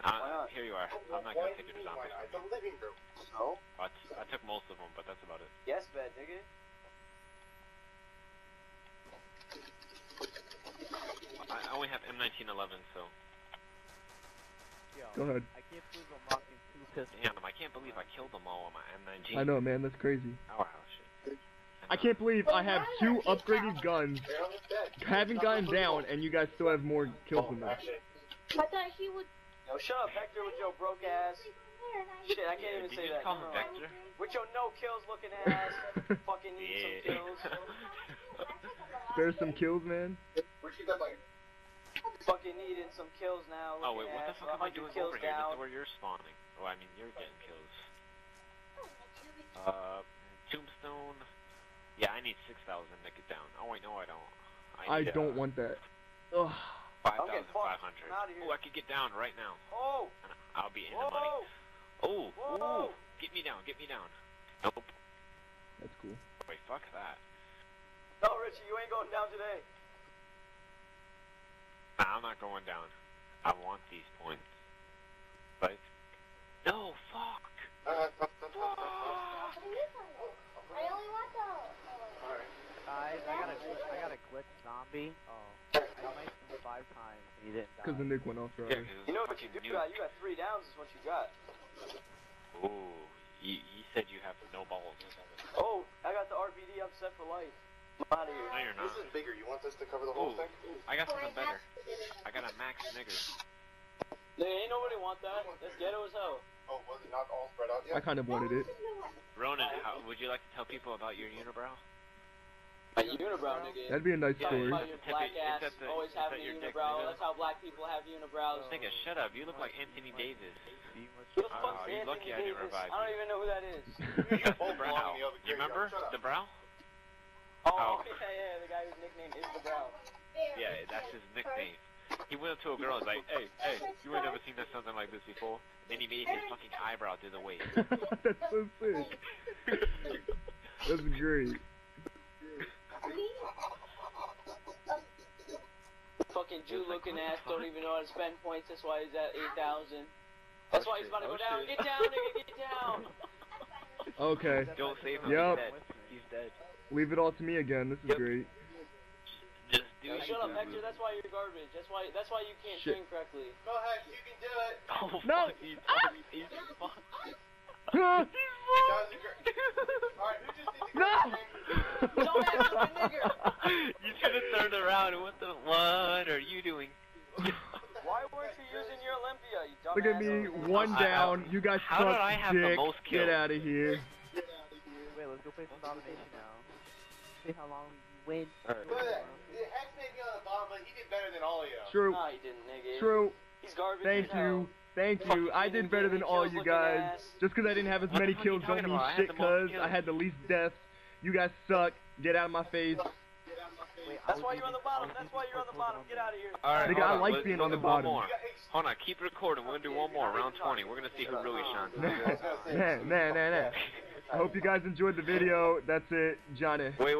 Speaker 3: Uh,
Speaker 5: not?
Speaker 3: here you are. I'm not gonna take your
Speaker 6: you mean
Speaker 3: zombie.
Speaker 6: why not? It's a living room.
Speaker 5: No?
Speaker 3: I, t- I took most of them, but that's about it.
Speaker 5: Yes, bed, nigga.
Speaker 3: I I only have M1911, so
Speaker 4: yo.
Speaker 1: Go ahead.
Speaker 4: I can't believe I'm rocking two pistols.
Speaker 3: damn. I can't believe I killed them all on my M19.
Speaker 1: I know, man, that's crazy.
Speaker 3: Powerhouse shit.
Speaker 1: I can't believe I have two upgraded guns,
Speaker 6: They're on this bed.
Speaker 1: haven't gotten down, and you guys still have more kills than
Speaker 6: Oh,
Speaker 1: me.
Speaker 7: I thought he would.
Speaker 5: Yo, shut up, Hector, with your broke ass. Shit, I can't even
Speaker 3: Did
Speaker 5: say that.
Speaker 3: just call him Vector?
Speaker 5: With your no kills looking ass. fucking need some kills.
Speaker 1: There's some kills, man.
Speaker 6: where'd you get like?
Speaker 5: fucking needing some kills now.
Speaker 3: oh wait, what the fuck am I doing
Speaker 5: kills
Speaker 3: over here? This
Speaker 5: down.
Speaker 3: is where you're spawning. Oh, I mean you're getting kills. Uh, Tombstone. Yeah, I need six thousand to get down. Oh wait, no, I don't.
Speaker 1: I
Speaker 3: need,
Speaker 1: don't
Speaker 3: uh,
Speaker 1: want that. Ugh.
Speaker 3: Five
Speaker 5: I'm getting
Speaker 3: thousand
Speaker 5: fucked.
Speaker 3: five hundred.
Speaker 5: I'm outta here.
Speaker 3: Oh, I could get down right now.
Speaker 5: Oh!
Speaker 3: I'll be in the money.
Speaker 5: Whoa!
Speaker 3: Oh,
Speaker 5: Whoa!
Speaker 3: ooh, get me down, get me down. Nope.
Speaker 1: That's cool.
Speaker 3: Wait, fuck that.
Speaker 5: No, Richie, you ain't going down today.
Speaker 3: Nah, I'm not going down. I want these points. But... no, fuck.
Speaker 6: Uh,
Speaker 7: I only want the.
Speaker 4: Guys, I got a I got a glitch zombie. Oh, I sniped him five times and he didn't die.
Speaker 1: Because the nuke went off,
Speaker 3: Yeah,
Speaker 1: right?
Speaker 3: 'cause
Speaker 5: You know what you do?
Speaker 3: nuke.
Speaker 5: got? You got three downs is what you got.
Speaker 3: Ooh, you, you said you have no balls.
Speaker 5: Oh, I got the RVD upset for life. I'm out of here.
Speaker 3: No, you're not.
Speaker 6: this is bigger. You want this to cover the whole
Speaker 3: Ooh,
Speaker 6: thing?
Speaker 3: I got something better. I got a max nigger.
Speaker 5: There ain't nobody want that. That's ghetto as hell.
Speaker 6: Oh, was it not all spread out yet?
Speaker 1: I kind of wanted it.
Speaker 3: Ronan, how, would you like to tell people about your unibrow?
Speaker 5: A unibrow nigga.
Speaker 1: That'd be a nice
Speaker 3: Yeah,
Speaker 1: story.
Speaker 5: about your black
Speaker 3: it- it's
Speaker 5: ass
Speaker 3: the-
Speaker 5: always having a
Speaker 3: your dick,
Speaker 5: unibrow. That's how black people have unibrows.
Speaker 3: Nigga, shut up. You look like Anthony Davis.
Speaker 4: Seamless
Speaker 5: Who the
Speaker 3: Oh,
Speaker 5: fuck's
Speaker 3: you
Speaker 5: Anthony
Speaker 3: lucky I didn't
Speaker 5: Davis?
Speaker 3: revive
Speaker 5: I don't even know who that is.
Speaker 3: That's
Speaker 6: both
Speaker 3: the brow.
Speaker 6: the other
Speaker 3: You remember
Speaker 6: Shut
Speaker 3: the brow?
Speaker 5: Oh,
Speaker 3: Oh.
Speaker 5: yeah, yeah, the guy whose nickname is the brow.
Speaker 3: Yeah, that's his nickname. He went up to a girl and was like, hey, hey, you ain't never seen that something like this before. then he made his fucking eyebrow do the wave.
Speaker 1: That's so sick. That's great.
Speaker 5: Fucking Jew looking ass don't even know how to spend points. That's why he's at 8,000. That's
Speaker 3: Oh,
Speaker 5: why he's about to
Speaker 3: Oh,
Speaker 5: go down. Get down, nigga, get down.
Speaker 1: Okay.
Speaker 3: Don't save him.
Speaker 1: Yup.
Speaker 3: He's dead.
Speaker 1: Leave it all to me again. This is
Speaker 3: Yep.
Speaker 1: great.
Speaker 3: Just do
Speaker 5: Yo,
Speaker 3: it.
Speaker 5: shut up, Hector. That's why you're garbage. That's why. That's why you can't
Speaker 1: Shit.
Speaker 5: stream correctly.
Speaker 6: Go ahead, you can do it.
Speaker 3: Oh,
Speaker 1: No.
Speaker 3: fuck. He's, fuck. he's fucked.
Speaker 6: That was a great. Alright, who just did the
Speaker 1: No!
Speaker 5: Don't ask him, nigger.
Speaker 3: you should have turned around. And what the? What are you doing?
Speaker 5: Why weren't you using your Olympia, you dumbass?
Speaker 1: Look at me, one
Speaker 3: I- I-
Speaker 1: down. You guys
Speaker 3: how
Speaker 1: suck
Speaker 3: did I have the
Speaker 1: dick.
Speaker 3: most
Speaker 1: Get out of here.
Speaker 4: Wait, let's go play some domination now. See how long you win.
Speaker 3: Alright.
Speaker 6: Look at that. The Hex may be on the bottom, but he did better than all of you.
Speaker 1: True.
Speaker 5: Nah, he didn't, nigga.
Speaker 1: True.
Speaker 5: He's garbage.
Speaker 1: Thank
Speaker 5: as hell.
Speaker 1: you. Thank you. I did better than all you guys. Just because I didn't have as many
Speaker 3: fuck are you
Speaker 1: kills don't mean
Speaker 3: about? I had
Speaker 1: shit
Speaker 3: the
Speaker 1: because I had the least deaths. You guys suck. Get out of my face.
Speaker 4: Wait,
Speaker 5: That's why you're on the bottom. That's why you're on the bottom. Get out of here.
Speaker 3: Alright,
Speaker 1: Nigga,
Speaker 3: hold
Speaker 1: I
Speaker 3: on.
Speaker 1: like being on the bottom.
Speaker 3: more. Hold on, keep recording. We're gonna do one more, round 20. We're gonna see who really shines.
Speaker 1: man, man, man, nah. I hope you guys enjoyed the video. That's it. Johnny.
Speaker 3: Wait.